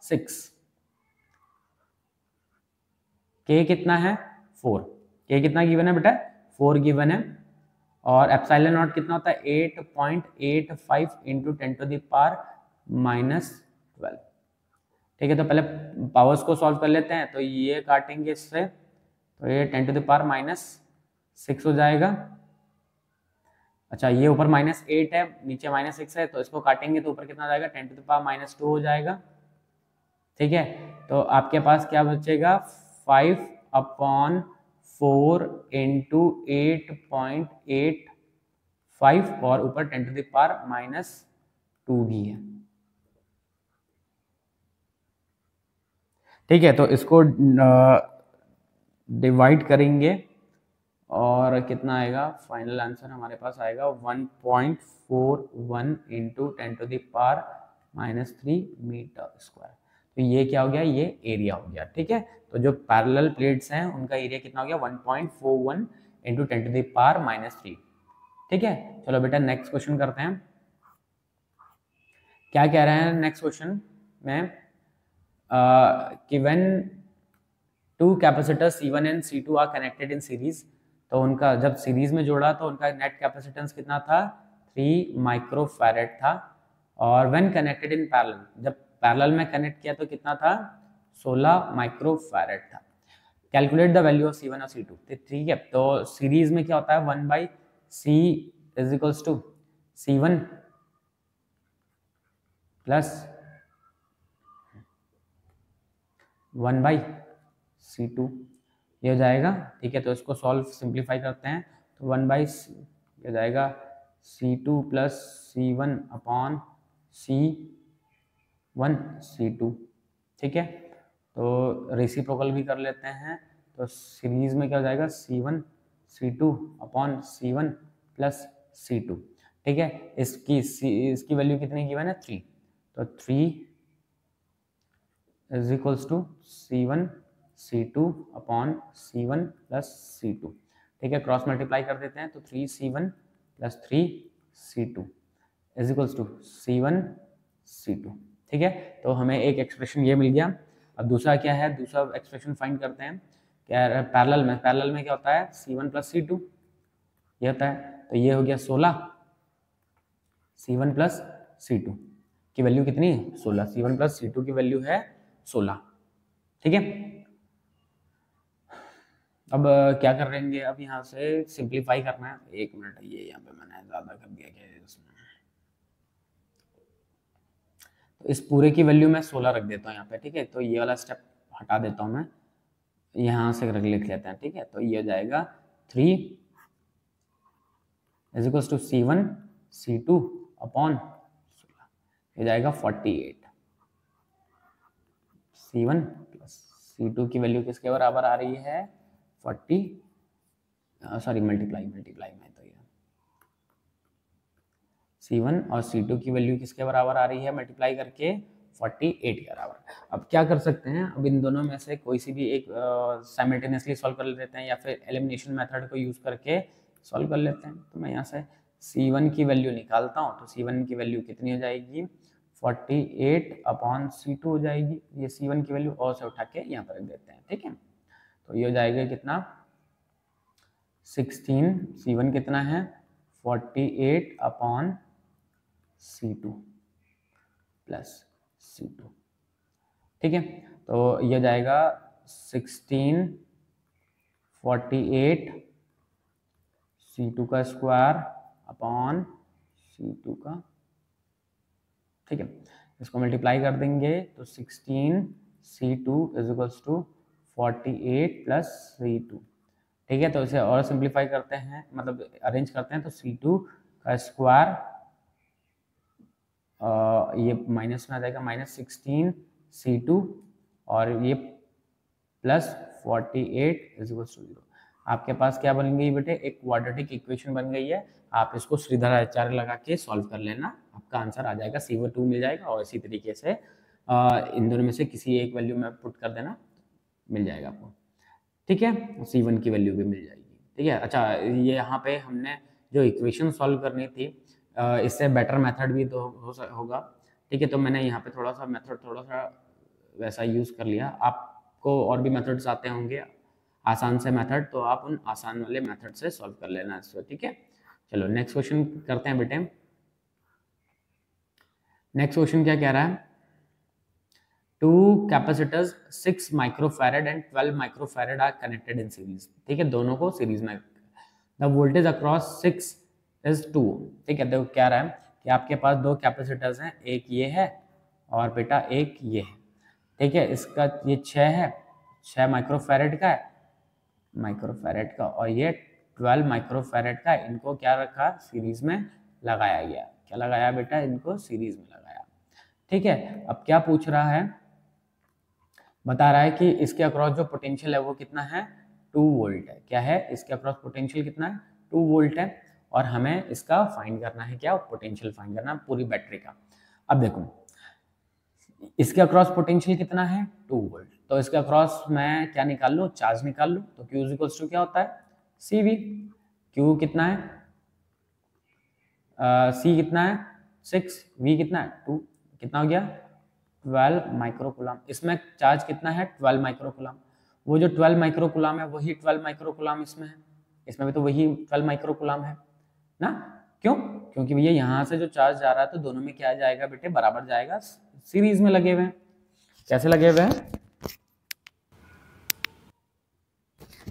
सिक्स के कितना है? फोर के कितना गिवन है बेटा? फोर गिवन है। और एप्साइलन नॉट कितना होता है? Eight point eight five into ten to the power minus twelve ठीक है तो पहले पावर्स को सॉल्व कर लेते हैं। तो ये काटेंगे इससे। तो ये ten to the power minus six हो जाएगा। अच्छा ये ऊपर माइनस एट है, नीचे माइनस सिक्स है तो इसको काटेंगे तो ऊपर कितना जाएगा? Ten to the power minus two हो जाएगा। ठीक है तो आपके पास क्या बचेगा? Five upon four into eight point eight five और ऊपर ten to the power minus two भी है। ठीक है तो इसको डिवाइड करेंगे और कितना आएगा? फाइनल आंसर हमारे पास आएगा 1.41 point four one into ten to the power minus three metre square तो ये क्या हो गया? ये एरिया हो गया, ठीक है? तो जो पैरेलल प्लेट्स हैं, उनका एरिया कितना हो गया? 1.41 point four one into ten to the power minus three ठीक है? चलो बेटा नेक्स्ट क्वेश्चन करते हैं। क्या कह रहे हैं नेक्स्ट क्वेश्चन में? कि two capacitor C1 and C2 are connected in series तो उनका, जब सीरीज़ में जोड़ा तो उनका नेट कैपेसिटेंस कितना था? थ्री माइक्रो था। और व्हेन कनेक्टेड इन पैरेलल जब पैरेलल में कनेक्ट किया तो कितना था? 16 माइक्रोफैरेड था। Calculate the value of C1 और C2 ठीक है तो सीरीज़ में क्या होता है? One by C is equals to C one plus one by C two ये हो जाएगा, ठीक है तो इसको सॉल्व सिंप्लीफाई करते हैं। तो वन बाई हो जाएगा C two plus C one upon C one, C two, ठीक है? तो रेसिप्रोकल भी कर लेते हैं। तो सीरीज़ में क्या हो जाएगा? C one C two upon C one plus C two ठीक है? इसकी सी इसकी वैल्यू कितनी गिवन है? थ्री तो three is equals to C one C two upon C one plus C two ठीक है? क्रॉस मल्टीप्लाई कर देते हैं तो three C one plus three C two is equals to C one C two ठीक है? तो हमें एक एक्सप्रेशन ये मिल गया। अब दूसरा क्या है? दूसरा एक्सप्रेशन फाइंड करते हैं। क्या पैरेलल में। पैरेलल में क्या होता है? C one plus C two ये होता है। तो ये हो गया सोलह। C one plus C two की वैल्यू कितनी है? सोलह। C one plus C two की वैल्यू है सोलह। ठीक है? अब क्या कर रहेंगे अब यहाँ से सिंप्लीफाई करना है। एक मिनट, ये यहाँ पे मैंने ज़्यादा कर दिया क्या इसमें तो इस पूरे की वैल्यू मैं सोलह रख देता हूँ यहाँ पे, ठीक है? तो ये वाला स्टेप हटा देता हूँ मैं। यहाँ से रख, लिख लेते हैं, ठीक है? तो ये जाएगा three is equal to C one C two upon सोलह। ये जाएगा forty eight C one plus C two की वैल्यू किसके बराबर आ रही है? फोर्टी सॉरी मल्टीप्लाई मल्टीप्लाई में तो ये सी वन और सी टू की वैल्यू किसके बराबर आ रही है? मल्टीप्लाई करके फोर्टी एट के बराबर। अब क्या कर सकते हैं? अब इन दोनों में से कोई सी भी एक साइमल्टेनियसली सॉल्व कर लेते हैं या फिर एलिमिनेशन मेथड को यूज़ करके सॉल्व कर लेते हैं। तो मैं यहाँ से सी वन की वैल्यू निकालता हूँ तो सी वन की वैल्यू कितनी हो जाएगी? फोर्टी एट अपॉन सी हो जाएगी। ये सी वन की वैल्यू और से उठा के यहाँ पर रख देते हैं, ठीक है? तो ये हो जाएगा कितना? सिक्सटीन सी वन कितना है? Forty eight upon C two plus C two ठीक है? तो यह जाएगा sixteen forty eight C two का स्क्वायर अपॉन सी टू का। ठीक है? इसको मल्टीप्लाई कर देंगे तो sixteen C two is equals to forty eight plus C two ठीक है? तो इसे और सिंप्लीफाई करते हैं मतलब अरेंज करते हैं तो सी टू का स्क्वायर ये माइनस में आ जाएगा माइनस सिक्सटीन सी टू और ये plus forty eight two zero आपके पास क्या बन गई बेटे? एक क्वाड्रेटिक इक्वेशन बन गई है। आप इसको श्रीधर आचार्य लगा के सॉल्व कर लेना। आपका आंसर आ जाएगा सी टू मिल जाएगा और इसी तरीके से इन दोनों में से किसी एक वैल्यू में पुट कर देना, मिल जाएगा आपको। ठीक है? सी वन की वैल्यू भी मिल जाएगी। ठीक है? अच्छा ये यहाँ पे हमने जो इक्वेशन सॉल्व करनी थी इससे बेटर मेथड भी तो हो होगा। ठीक है तो मैंने यहाँ पे थोड़ा सा मेथड थोड़ा सा वैसा यूज़ कर लिया। आपको और भी मेथड्स आते होंगे, आसान से मेथड तो आप उन आसान वाले मेथड से सॉल्व कर लेना इसको ठीक है? चलो नेक्स्ट क्वेश्चन करते हैं बेटे। नेक्स्ट क्वेश्चन क्या कह रहा है? Two capacitors six microfarad and twelve microfarad are connected in series ठीक है, दोनों को सीरीज़ में। The voltage across six is two ठीक है, देखो क्या रहा है कि आपके पास दो कैपेसिटर्स हैं, एक ये है और बेटा एक ये है। ठीक है, इसका ये छः है छः माइक्रोफेरेड का है माइक्रोफेरेड का और ये ट्वेल्व माइक्रोफेरेट का इनको क्या रखा? सीरीज़ में लगाया गया। क्या लगाया बेटा? इनको सीरीज़ में लगाया। ठीक है, अब क्या पूछ रहा है? बता रहा है कि इसके अक्रॉस जो पोटेंशियल है वो कितना है? टू वोल्ट है। क्या है? इसके अक्रॉस पोटेंशियल कितना है? टू वोल्ट है। और हमें इसका फाइंड करना है क्या? पोटेंशियल फाइंड करना पूरी बैटरी का। अब देखो इसके अक्रॉस पोटेंशियल कितना है? टू वोल्ट तो इसके अक्रॉस मैं क्या निकाल लूँ? चार्ज निकाल लूँ? तो क्यू टू क्या होता है? सी वी क्यू कितना है? सी uh, कितना है? सिक्स वी कितना है? टू कितना हो गया? ट्वेल्व माइक्रोकुलाम इसमें चार्ज कितना है? ट्वेल्व माइक्रोकुलाम वो जो ट्वेल्व माइक्रोकुलाम है वही ट्वेल्व माइक्रोकुलाम इसमें है। इसमें भी तो वही ट्वेल्व माइक्रोकुलाम है। ना? क्यों? क्योंकि भैया यहाँ से जो चार्ज जा रहा है तो दोनों में क्या जाएगा बेटे? बराबर जाएगा। सीरीज़ में लगे हुए कैसे लगे हुए हैं?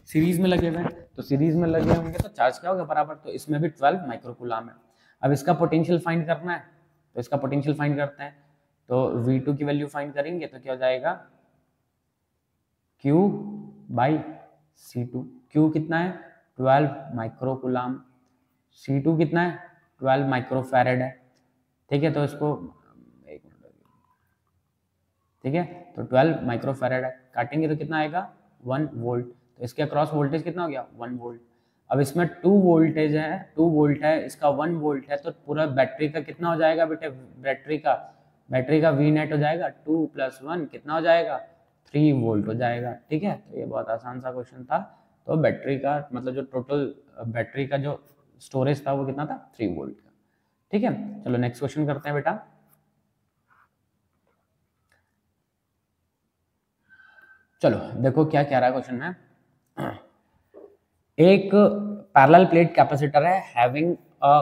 सीरीज़ में लगे हुए हैं। तो सीरीज़ में लगे होंगे तो चार्ज क्या होगा बराबर? तो इसमें भी 12 माइक्रोकुलाम है। अब इसका पोटेंशियल फाइंड करना है। तो इसका पोटेंशियल फाइंड करते हैं। तो V2 की वैल्यू फाइंड करेंगे तो क्या हो जाएगा? Q बाई सी टू कितना है? 12 माइक्रोकुलाम सी टू कितना है? 12 माइक्रोफेरेड है। ठीक है तो इसको एक मिनट ठीक है तो 12 माइक्रोफेरेड है। काटेंगे तो कितना आएगा? वन वोल्ट तो इसके अक्रॉस वोल्टेज कितना हो गया? वन वोल्ट अब इसमें टू वोल्टेज है टू वोल्ट है, इसका वन वोल्ट है तो पूरा बैटरी का कितना हो जाएगा बेटे? बैटरी का बैटरी का वी नेट हो जाएगा टू प्लस वन कितना हो जाएगा? थ्री वोल्ट हो जाएगा। ठीक है तो ये बहुत आसान सा क्वेश्चन था। तो बैटरी का मतलब जो टोटल बैटरी का जो स्टोरेज था वो कितना था? थ्री वोल्ट का। ठीक है? चलो नेक्स्ट क्वेश्चन करते हैं बेटा। चलो, देखो क्या कह रहा है क्वेश्चन में। एक पैरेलल प्लेट कैपेसिटर है हैविंग अ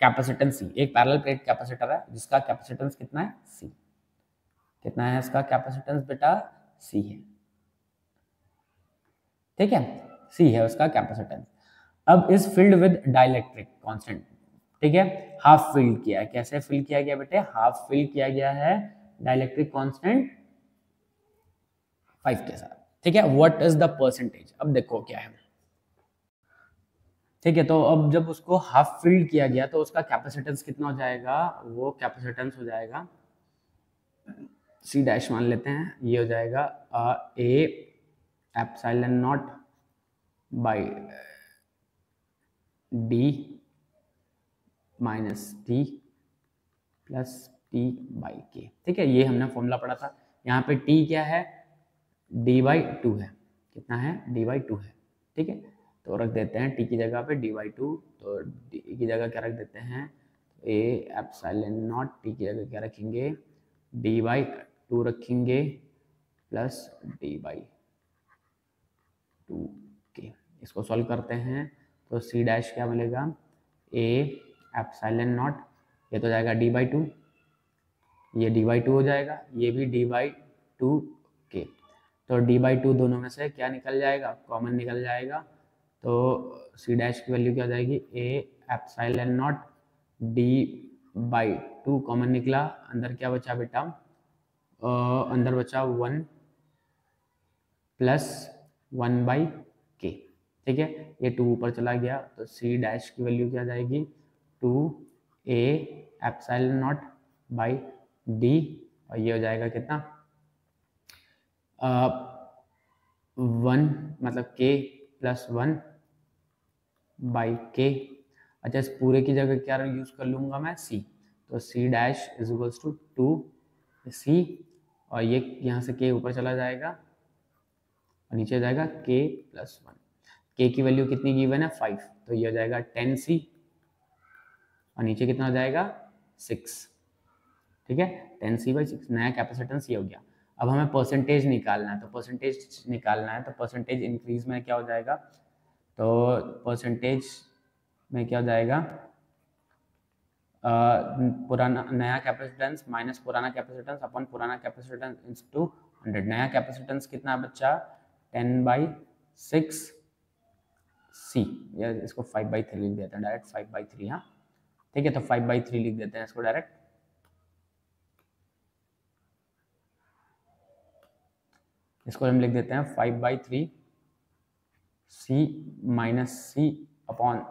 कैपेसिटेंस सी एक पैरेलल प्लेट कैपेसिटर है, जिसका कैपेसिटेंस कितना है? सी कितना है इसका कैपेसिटेंस बेटा? सी है। ठीक है? सी है उसका कैपेसिटेंस अब इस फ़ील्ड विद डाइलेक्ट्रिक कांस्टेंट ठीक है? हाफ़ फिल किया कैसे फिल किया गया बेटे? हाफ़ फिल किया गया है डाइलेक्ट्रिक कांस्टेंट फाइव के साथ। ठीक है? व्हाट इज़ द परसेंटेज अब देखो क्या है। ठीक है तो अब जब उसको हाफ़ फिल्ड किया गया तो उसका कैपेसिटेंस कितना हो जाएगा? वो कैपेसिटेंस हो जाएगा सी डैश मान लेते हैं, ये हो जाएगा A epsilon naught by D minus T plus T by K ठीक है, ये हमने फॉर्मूला पढ़ा था। यहाँ पे टी क्या है? डी बाई टू है। कितना है? डी बाई टू है। ठीक है तो रख देते हैं टी की जगह पे डी बाई टू तो डी की जगह क्या रख देते हैं? ए एप्साइलन नॉट टी की जगह क्या रखेंगे? डी बाई टू रखेंगे प्लस डी बाई टू के इसको सॉल्व करते हैं। तो सी डैश क्या मिलेगा ए एप्साइलन नॉट ये तो जाएगा डी बाई टू ये डी बाई टू हो जाएगा, ये भी डी बाई टू के तो डी बाई टू दोनों में से क्या निकल जाएगा? कॉमन निकल जाएगा. तो सी डैश की वैल्यू क्या हो जाएगी? A epsilon naught D by two common निकला. अंदर क्या बचा बेटा? अंदर बचा वन प्लस वन बाई ठीक है? ये टू ऊपर चला गया तो सी डैश की वैल्यू क्या जाएगी? Two A epsilon naught by D और ये हो जाएगा कितना? वन मतलब के प्लस वन बाई के अच्छा इस पूरे की जगह क्या यूज़ कर लूँगा मैं? सी तो C dash is equals to two C और ये यहाँ से के ऊपर चला जाएगा, और नीचे जाएगा के प्लस वन के की वैल्यू कितनी गिवन है फाइव तो ये हो जाएगा टेन सी और नीचे कितना हो जाएगा? सिक्स ठीक है? टेन सी बाई सिक्स नया कैपेसिटेंस ये हो गया। अब हमें परसेंटेज निकालना है। तो परसेंटेज निकालना है। तो परसेंटेज इंक्रीज में क्या हो जाएगा? तो परसेंटेज में क्या हो जाएगा? पुराना, नया कैपेसिटेंस माइनस पुराना कैपेसिटेंस अपन पुराना कैपेसिटेंस इंस टू हंड्रेड नया कैपेसिटेंस कितना बच्चा? टेन बाई सिक्स सी या इसको फाइव बाई थ्री लिख देते हैं डायरेक्ट फाइव बाई थ्री हाँ? ठीक है तो फाइव बाई थ्री लिख देते हैं इसको डायरेक्ट इसको हम लिख देते हैं five by three C minus C upon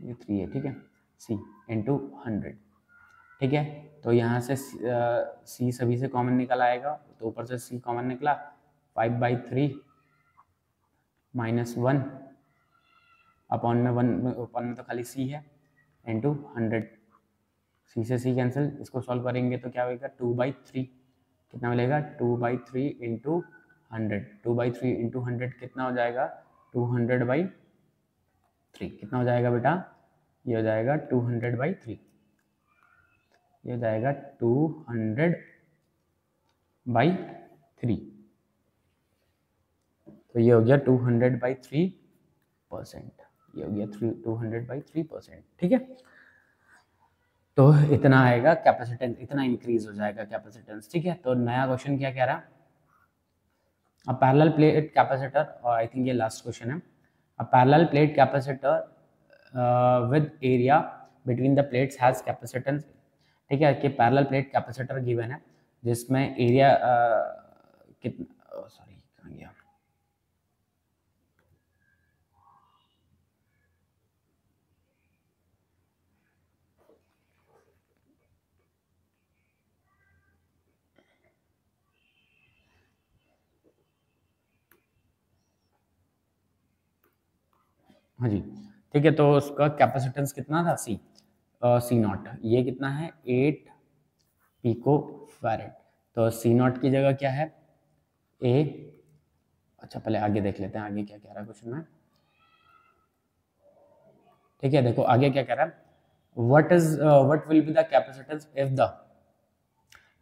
ये थ्री है, ठीक है? सी इंटू हंड्रेड ठीक है तो यहाँ से सी सभी से कॉमन निकल आएगा तो ऊपर से सी कॉमन निकला five by three minus one upon में वन अपॉन में तो खाली सी है इंटू हंड्रेड सी से सी कैंसिल इसको सॉल्व करेंगे तो क्या होगा टू बाई थ्री कितना मिलेगा? Two by three into hundred two by three into hundred कितना हो जाएगा? टू हंड्रेड बाई थ्री कितना हो जाएगा बेटा? ये हो जाएगा टू हंड्रेड बाई थ्री ये हो जाएगा टू हंड्रेड बाई थ्री तो ये हो गया two hundred by three percent ये हो गया three two hundred by three percent ठीक है? तो इतना आएगा कैपेसिटेंस इतना इंक्रीज हो जाएगा कैपेसिटेंस ठीक है? तो नया क्वेश्चन क्या कह रहा? A parallel plate capacitor or I think ये last question है। Parallel plate capacitor uh, with area between the plates has capacitance ठीक है? कि पैरेलल प्लेट कैपेसिटर गिवन है जिसमें एरिया uh, कितना सॉरी कहाँ गया हाँ जी, ठीक है तो उसका कैपेसिटेंस कितना था सी सी नॉट ये कितना है? एट पीको फैरेट तो सी नॉट की जगह क्या है? ए अच्छा पहले आगे देख लेते हैं, आगे क्या कह रहा है क्वेश्चन में। ठीक है, देखो, आगे क्या कह रहा है? What is what will be the capacitance if the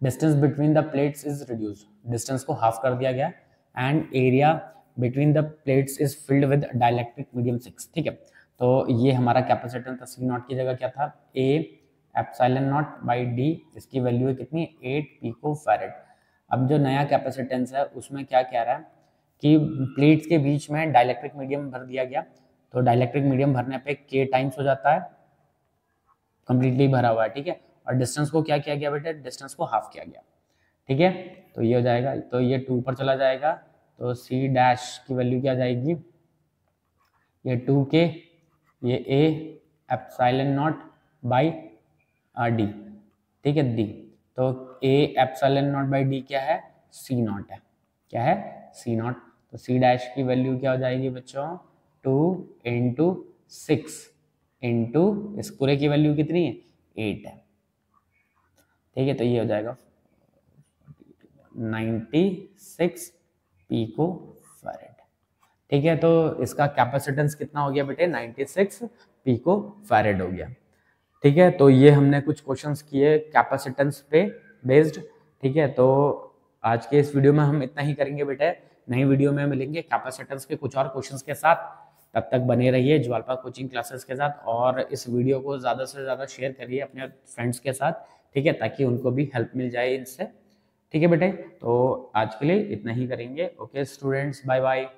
distance between the plates is reduce distance को हाफ़ कर दिया गया and area between the plates is filled with dielectric medium six ठीक है? तो ये हमारा कैपेसिटेंस था सी नॉट की जगह क्या था? A epsilon naught by D इसकी वैल्यू है कितनी? एट पीको फैरेड अब जो नया कैपेसिटेंस है, उसमें क्या कह रहा है? कि प्लेट्स के बीच में डायलैक्ट्रिक मीडियम भर दिया गया। तो डायलैक्ट्रिक मीडियम भरने पे के टाइम्स हो जाता है। कंप्लीटली भरा हुआ है, ठीक है? और डिस्टेंस को क्या किया गया बेटे? डिस्टेंस को हाफ़ किया गया। ठीक है? तो ये हो जाएगा। तो ये टू पर चला जाएगा। तो सी डैश की वैल्यू क्या जाएगी? ये टू के ये A epsilon naught by D ठीक है डी तो A epsilon naught by D क्या है? सी नॉट है। क्या है? सी नॉट तो सी डैश की वैल्यू क्या हो जाएगी बच्चों? टू इंटू सिक्स इंटू इस पूरे की वैल्यू कितनी है? एट है। ठीक है तो ये हो जाएगा नाइन्टी सिक्स पीको फैरेड ठीक है तो इसका कैपेसिटेंस कितना हो गया बेटे? 96 पीको फैरेड हो गया। ठीक है तो ये हमने कुछ क्वेश्चंस किए कैपेसिटेंस पे बेस्ड ठीक है तो आज के इस वीडियो में हम इतना ही करेंगे बेटे। नई वीडियो में मिलेंगे कैपेसिटेंस के कुछ और क्वेश्चंस के साथ। तब तक बने रहिए ज्वालपा कोचिंग क्लासेस के साथ और इस वीडियो को ज़्यादा से ज़्यादा शेयर करिए अपने फ्रेंड्स के साथ। ठीक है, ताकि उनको भी हेल्प मिल जाए इनसे। ठीक है बेटे? तो आज के लिए इतना ही करेंगे। Okay students bye bye